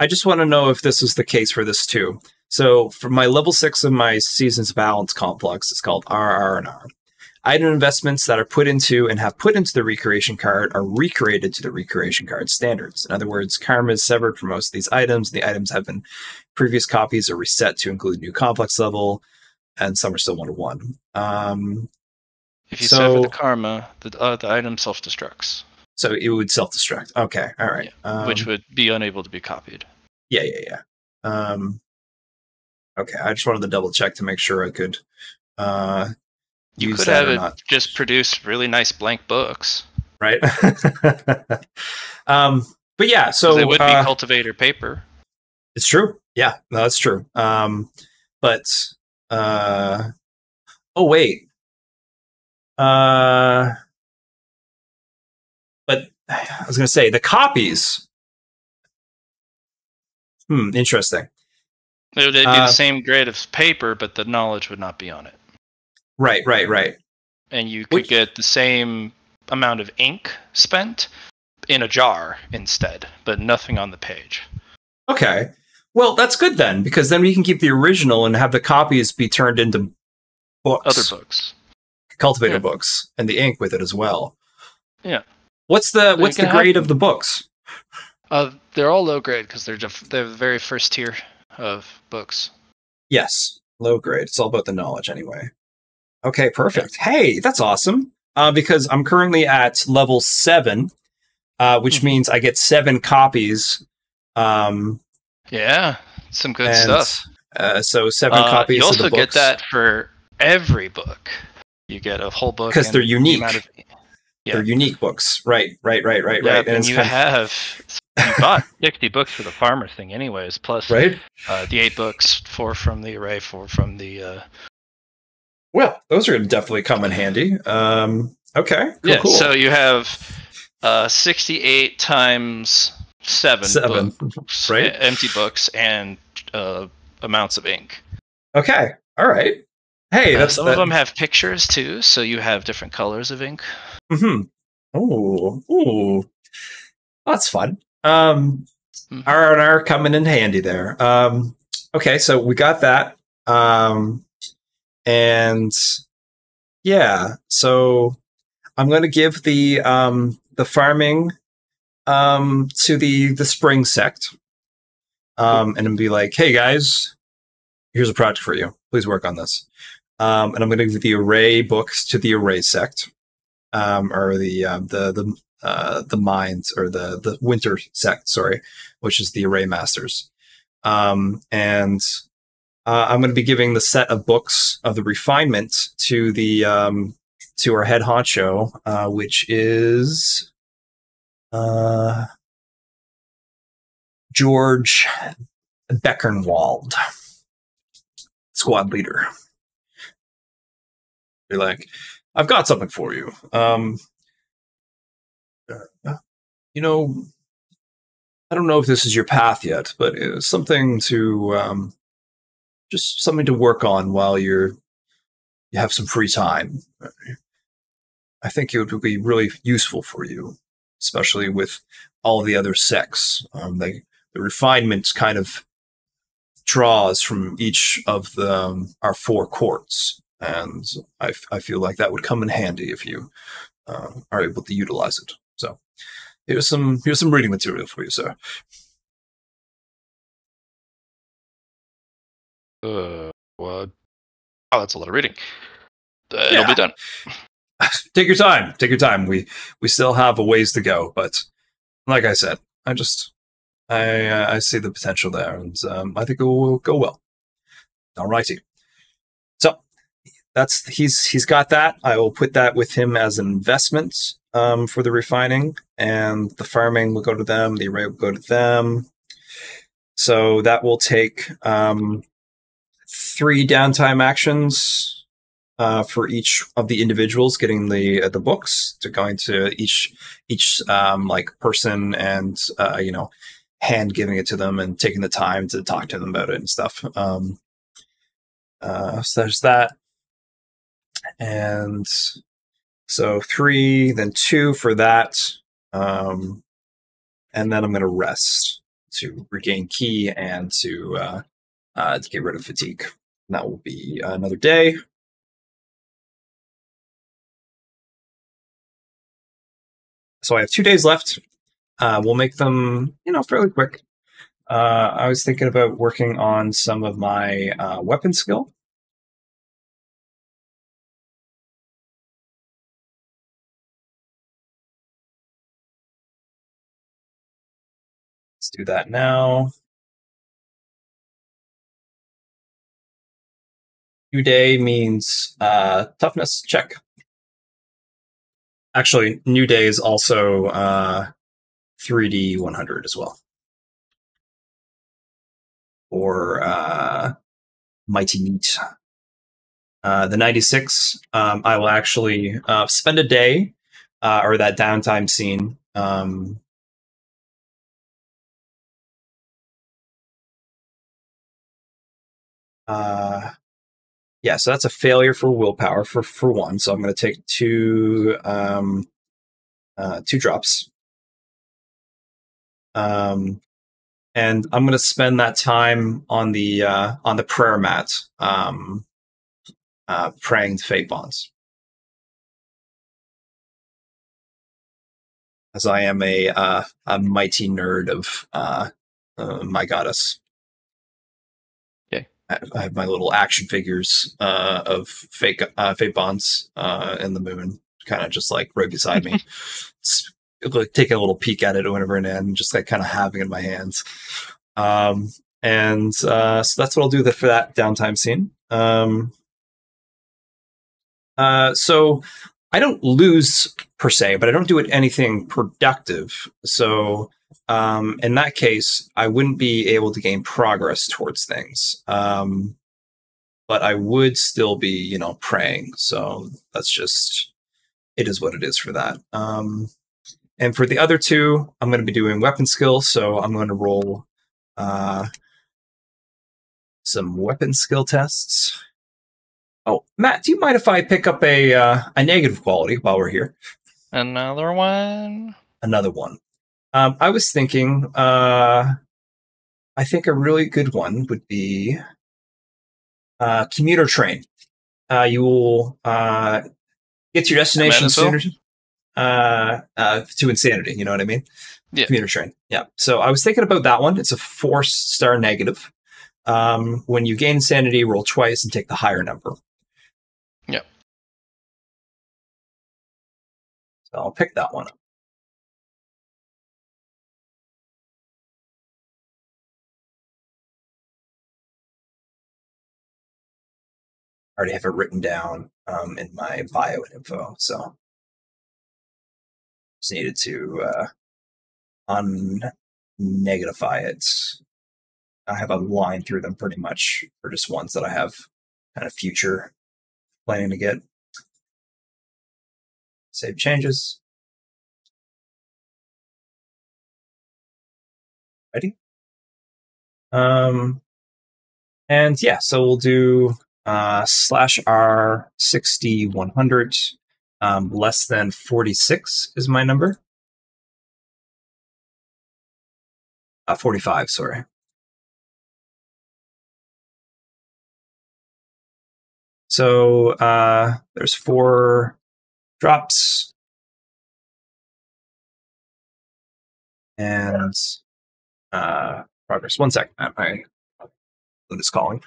I just want to know if this is the case for this too. So for my level six of my seasons balance complex, it's called RR and R. Item investments that are put into and have put into the recreation card are recreated to the recreation card standards. In other words, karma is severed from most of these items. The items have been previous copies are reset to include new complex level, and some are still one to one. Um, if you so, sever the karma, the, uh, the item self destructs. So it would self destruct. Okay, all right. Yeah, um, which would be unable to be copied. Yeah, yeah, yeah. Um, okay, I just wanted to double check to make sure I could. Uh, you could have it not. just produce really nice blank books, right? um, but yeah, so it would uh, be cultivator paper. It's true. Yeah, no, that's true. Um, but uh, oh wait, uh, but I was going to say the copies. Hmm, interesting. It would be Uh, the same grade of paper, but the knowledge would not be on it. Right, right, right. And you could Which- get the same amount of ink spent in a jar instead, but nothing on the page. Okay. Well, that's good then, because then we can keep the original and have the copies be turned into books, Other books. cultivator Yeah. books, and the ink with it as well. Yeah. What's the what's the can have grade of the books? Uh, they're all low grade because they're def- they're the very first tier of books. Yes, low grade. It's all about the knowledge anyway. Okay, perfect. Hey, that's awesome. Uh, because I'm currently at level seven, uh, which Mhm. means I get seven copies. Um, Yeah, some good and, stuff. Uh, so seven Uh, copies. you also get that for every book. You get a whole book because they're unique. of- yeah. They're unique books. Right, right, right, right, yeah, right. and it's you have you bought sixty books for the farmer thing, anyways. Plus right. uh, the eight books, four from the array, four from the. Uh, Well, those are going to definitely come in handy. Um, okay, cool, yeah, cool. so you have uh, sixty-eight times seven, Seven, books, right? empty books, and uh, amounts of ink. Okay, all right. Hey, Uh, that's some of them have pictures too, so you have different colors of ink. Mm-hmm. Oh, ooh, that's fun. Um, Mhm. R and R coming in handy there. Um, okay, so we got that. Um, and yeah, so I'm going to give the um the farming um to the the spring sect. Um, and be like, hey guys, here's a project for you. Please work on this. Um, and I'm going to give the array books to the array sect um, or the um, the the uh, the mines or the the winter sect, sorry, which is the array masters. Um, and uh, I'm going to be giving the set of books of the refinement to the um, to our head honcho, uh, which is uh, George Beckernwald, squad leader. You're like, I've got something for you. Um, you know, I don't know if this is your path yet, but it's something to um, just something to work on while you're you have some free time. I think it would be really useful for you, especially with all the other sects. Um, the refinement kind of draws from each of the um, our four courts, and I, I feel like that would come in handy if you uh, are able to utilize it. Here's some here's some reading material for you, sir. Uh, what? Oh, that's a lot of reading. Uh, Yeah. It'll be done. Take your time. Take your time. We we still have a ways to go, but like I said, I just I uh, I see the potential there, and um, I think it will go well. Alrighty. So that's he's he's got that. I will put that with him as an investment um, for the refining, and the farming will go to them. The array will go to them. So that will take um, three downtime actions uh, for each of the individuals getting the uh, the books to going to each each um, like person and uh, you know hand giving it to them and taking the time to talk to them about it and stuff. Um, uh, so there's that, and so three, then two for that, um, and then I'm going to rest to regain key and to uh, uh, to get rid of fatigue. And that will be another day. So I have two days left. Uh, we'll make them, you know, fairly quick. Uh, I was thinking about working on some of my uh, weapon skill. Do that now. New day means uh, toughness check. Actually, new day is also uh, 3D 100 as well. Or uh, Mighty Neat. Uh, the 96, um, I will actually uh, spend a day uh, or that downtime scene. Um, uh, yeah, so that's a failure for willpower for for one. So I'm going to take two um, uh, two drops, um, and I'm going to spend that time on the uh, on the prayer mat, um, uh, praying to fate bonds. As I am a uh, a mighty nerd of uh, uh, my goddess. I have my little action figures uh, of fake uh, fate bonds uh, in the moon, kind of just like right beside me. like taking a little peek at it whenever and then, just like kind of having it in my hands. Um, and uh, so that's what I'll do for that downtime scene. Um, uh, so I don't lose per se, but I don't do it anything productive. So um, in that case, I wouldn't be able to gain progress towards things. Um, but I would still be, you know, praying. So that's just, it is what it is for that. Um, and for the other two, I'm going to be doing weapon skills. So I'm going to roll uh, some weapon skill tests. Oh, Matt, do you mind if I pick up a uh, a negative quality while we're here? Another one. Another one. Um, I was thinking, uh, I think a really good one would be uh, commuter train. Uh, you will uh, get to your destination sooner uh, uh, to insanity. You know what I mean? Yeah. Commuter train. Yeah. So I was thinking about that one. It's a four star negative. Um, when you gain insanity, roll twice and take the higher number. Yeah. So I'll pick that one up. Already have it written down um, in my bio and info. So just needed to uh, unnegatify it. I have a line through them pretty much for just ones that I have kind of future planning to get. Save changes. Ready? Um, and yeah, so we'll do uh, slash R sixty one hundred um, less than 46 is my number. Uh, 45, sorry. So uh, there's four drops. And uh, progress. One second. My phone is calling.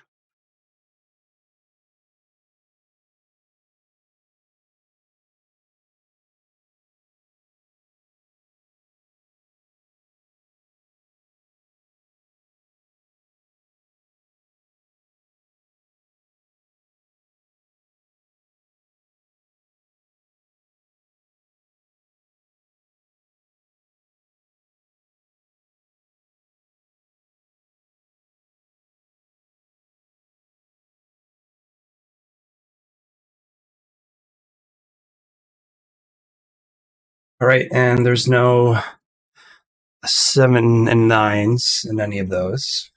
All right, and there's no seven and nines in any of those.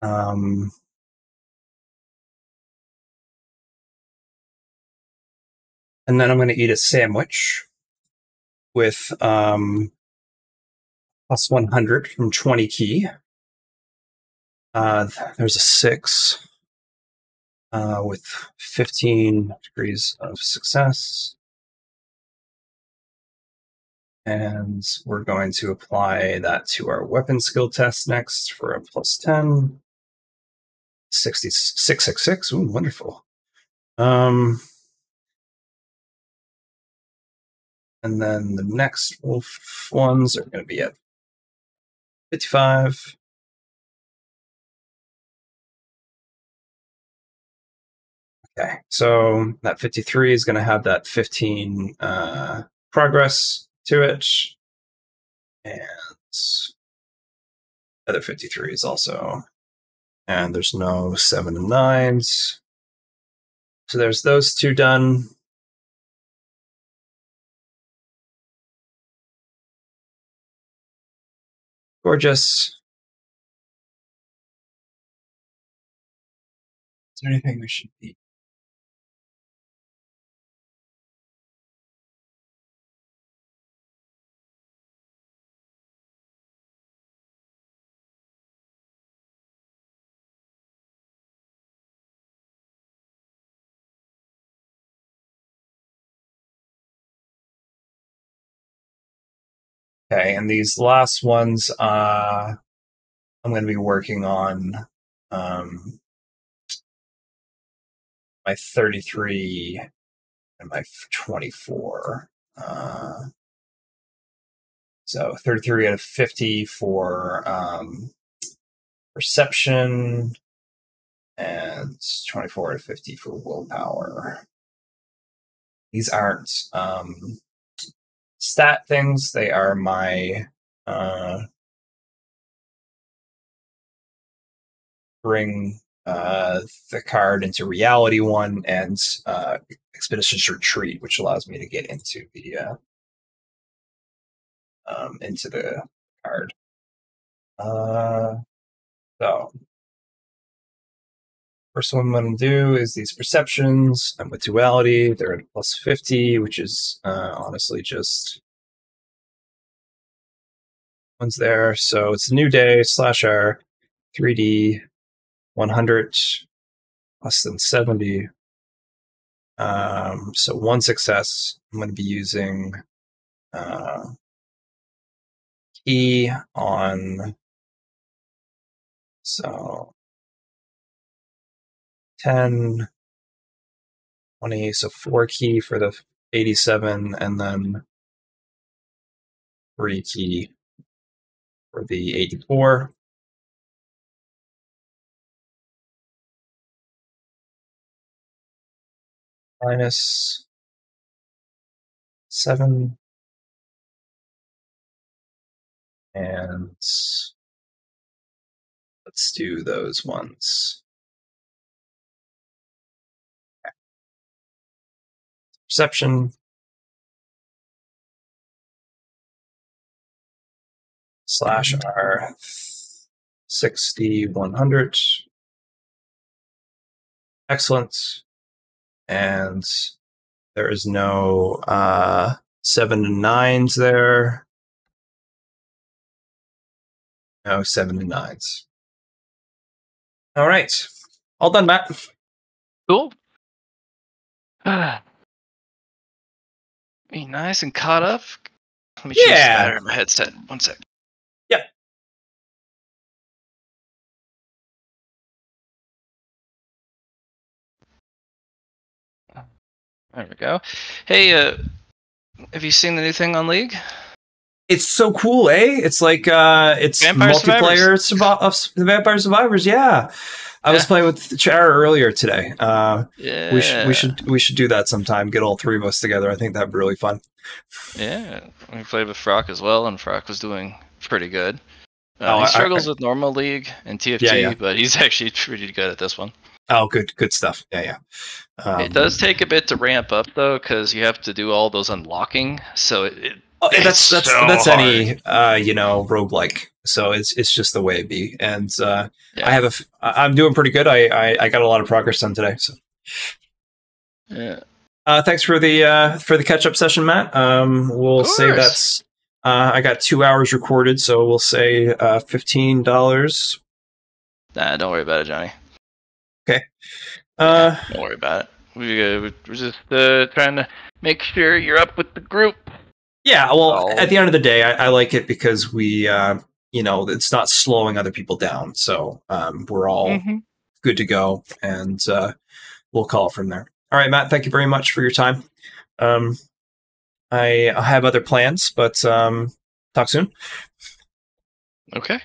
Um, and then I'm going to eat a sandwich with um, plus 100 from 20 key. Uh, there's a six uh, with 15 degrees of success. And we're going to apply that to our weapon skill test next for a plus 10. 6666. Ooh, wonderful. Um, and then the next wolf ones are going to be at 55. Okay, so that 53 is going to have that 15 uh, progress to it. and other 53s also. And there's no seven and nines. So there's those two done. Gorgeous. Is there anything we should be? Okay, and these last ones, uh, I'm going to be working on um, my 33 and my 24. Uh, so 33 out of 50 for um, perception and 24 out of 50 for willpower. These aren't um, stat things, they are my uh, bring uh, the card into reality one and uh, expeditions retreat, which allows me to get into the uh, um, into the card. Uh, so first one I'm going to do is these perceptions. I'm with duality. They're at plus 50, which is uh, honestly just one's there. So it's a new day slash R 3D 100 less than 70. Um, so one success. I'm going to be using uh, key on so 10 20 so four key for the 87 and then three key for the 84 minus 7 and let's do those ones perception slash r 60 100 excellent and there is no uh, seven and nines there. No seven and nines. All right, all done, Matt. Cool. Be nice and caught up. Let me change the Yeah. battery in my headset. One sec. Yeah. There we go. Hey, uh, have you seen the new thing on League? It's so cool, eh? It's like uh, it's Vampire multiplayer survi- of s- Vampire Survivors. Yeah, I was playing with Chara earlier today. Uh, Yeah. we should we should we should do that sometime. Get all three of us together. I think that'd be really fun. Yeah, we played with Frock as well, and Frock was doing pretty good. Uh, Oh, I- he I- struggles with normal league and TFT, Yeah, yeah. but he's actually pretty good at this one. Oh, good good stuff. Yeah, yeah. Um, it does take a bit to ramp up though, because you have to do all those unlocking. So it, it Oh, that's that's so that's any uh you know roguelike. So it's it's just the way it be. And uh Yeah. I have a f- I- I'm doing pretty good. I, I I got a lot of progress done today. So yeah. uh thanks for the uh for the catch up session, Matt. Um we'll Of say that's uh I got two hours recorded, so we'll say uh fifteen dollars. Nah, don't worry about it, Jonny. Okay. Uh Don't worry about it. We uh, we're just uh, trying to make sure you're up with the group. Yeah, well Oh. at the end of the day I, I like it because we uh you know it's not slowing other people down. So um we're all Mhm. good to go, and uh, we'll call it from there. All right, Matt. Thank you very much for your time. Um, I I have other plans, but um, talk soon. Okay.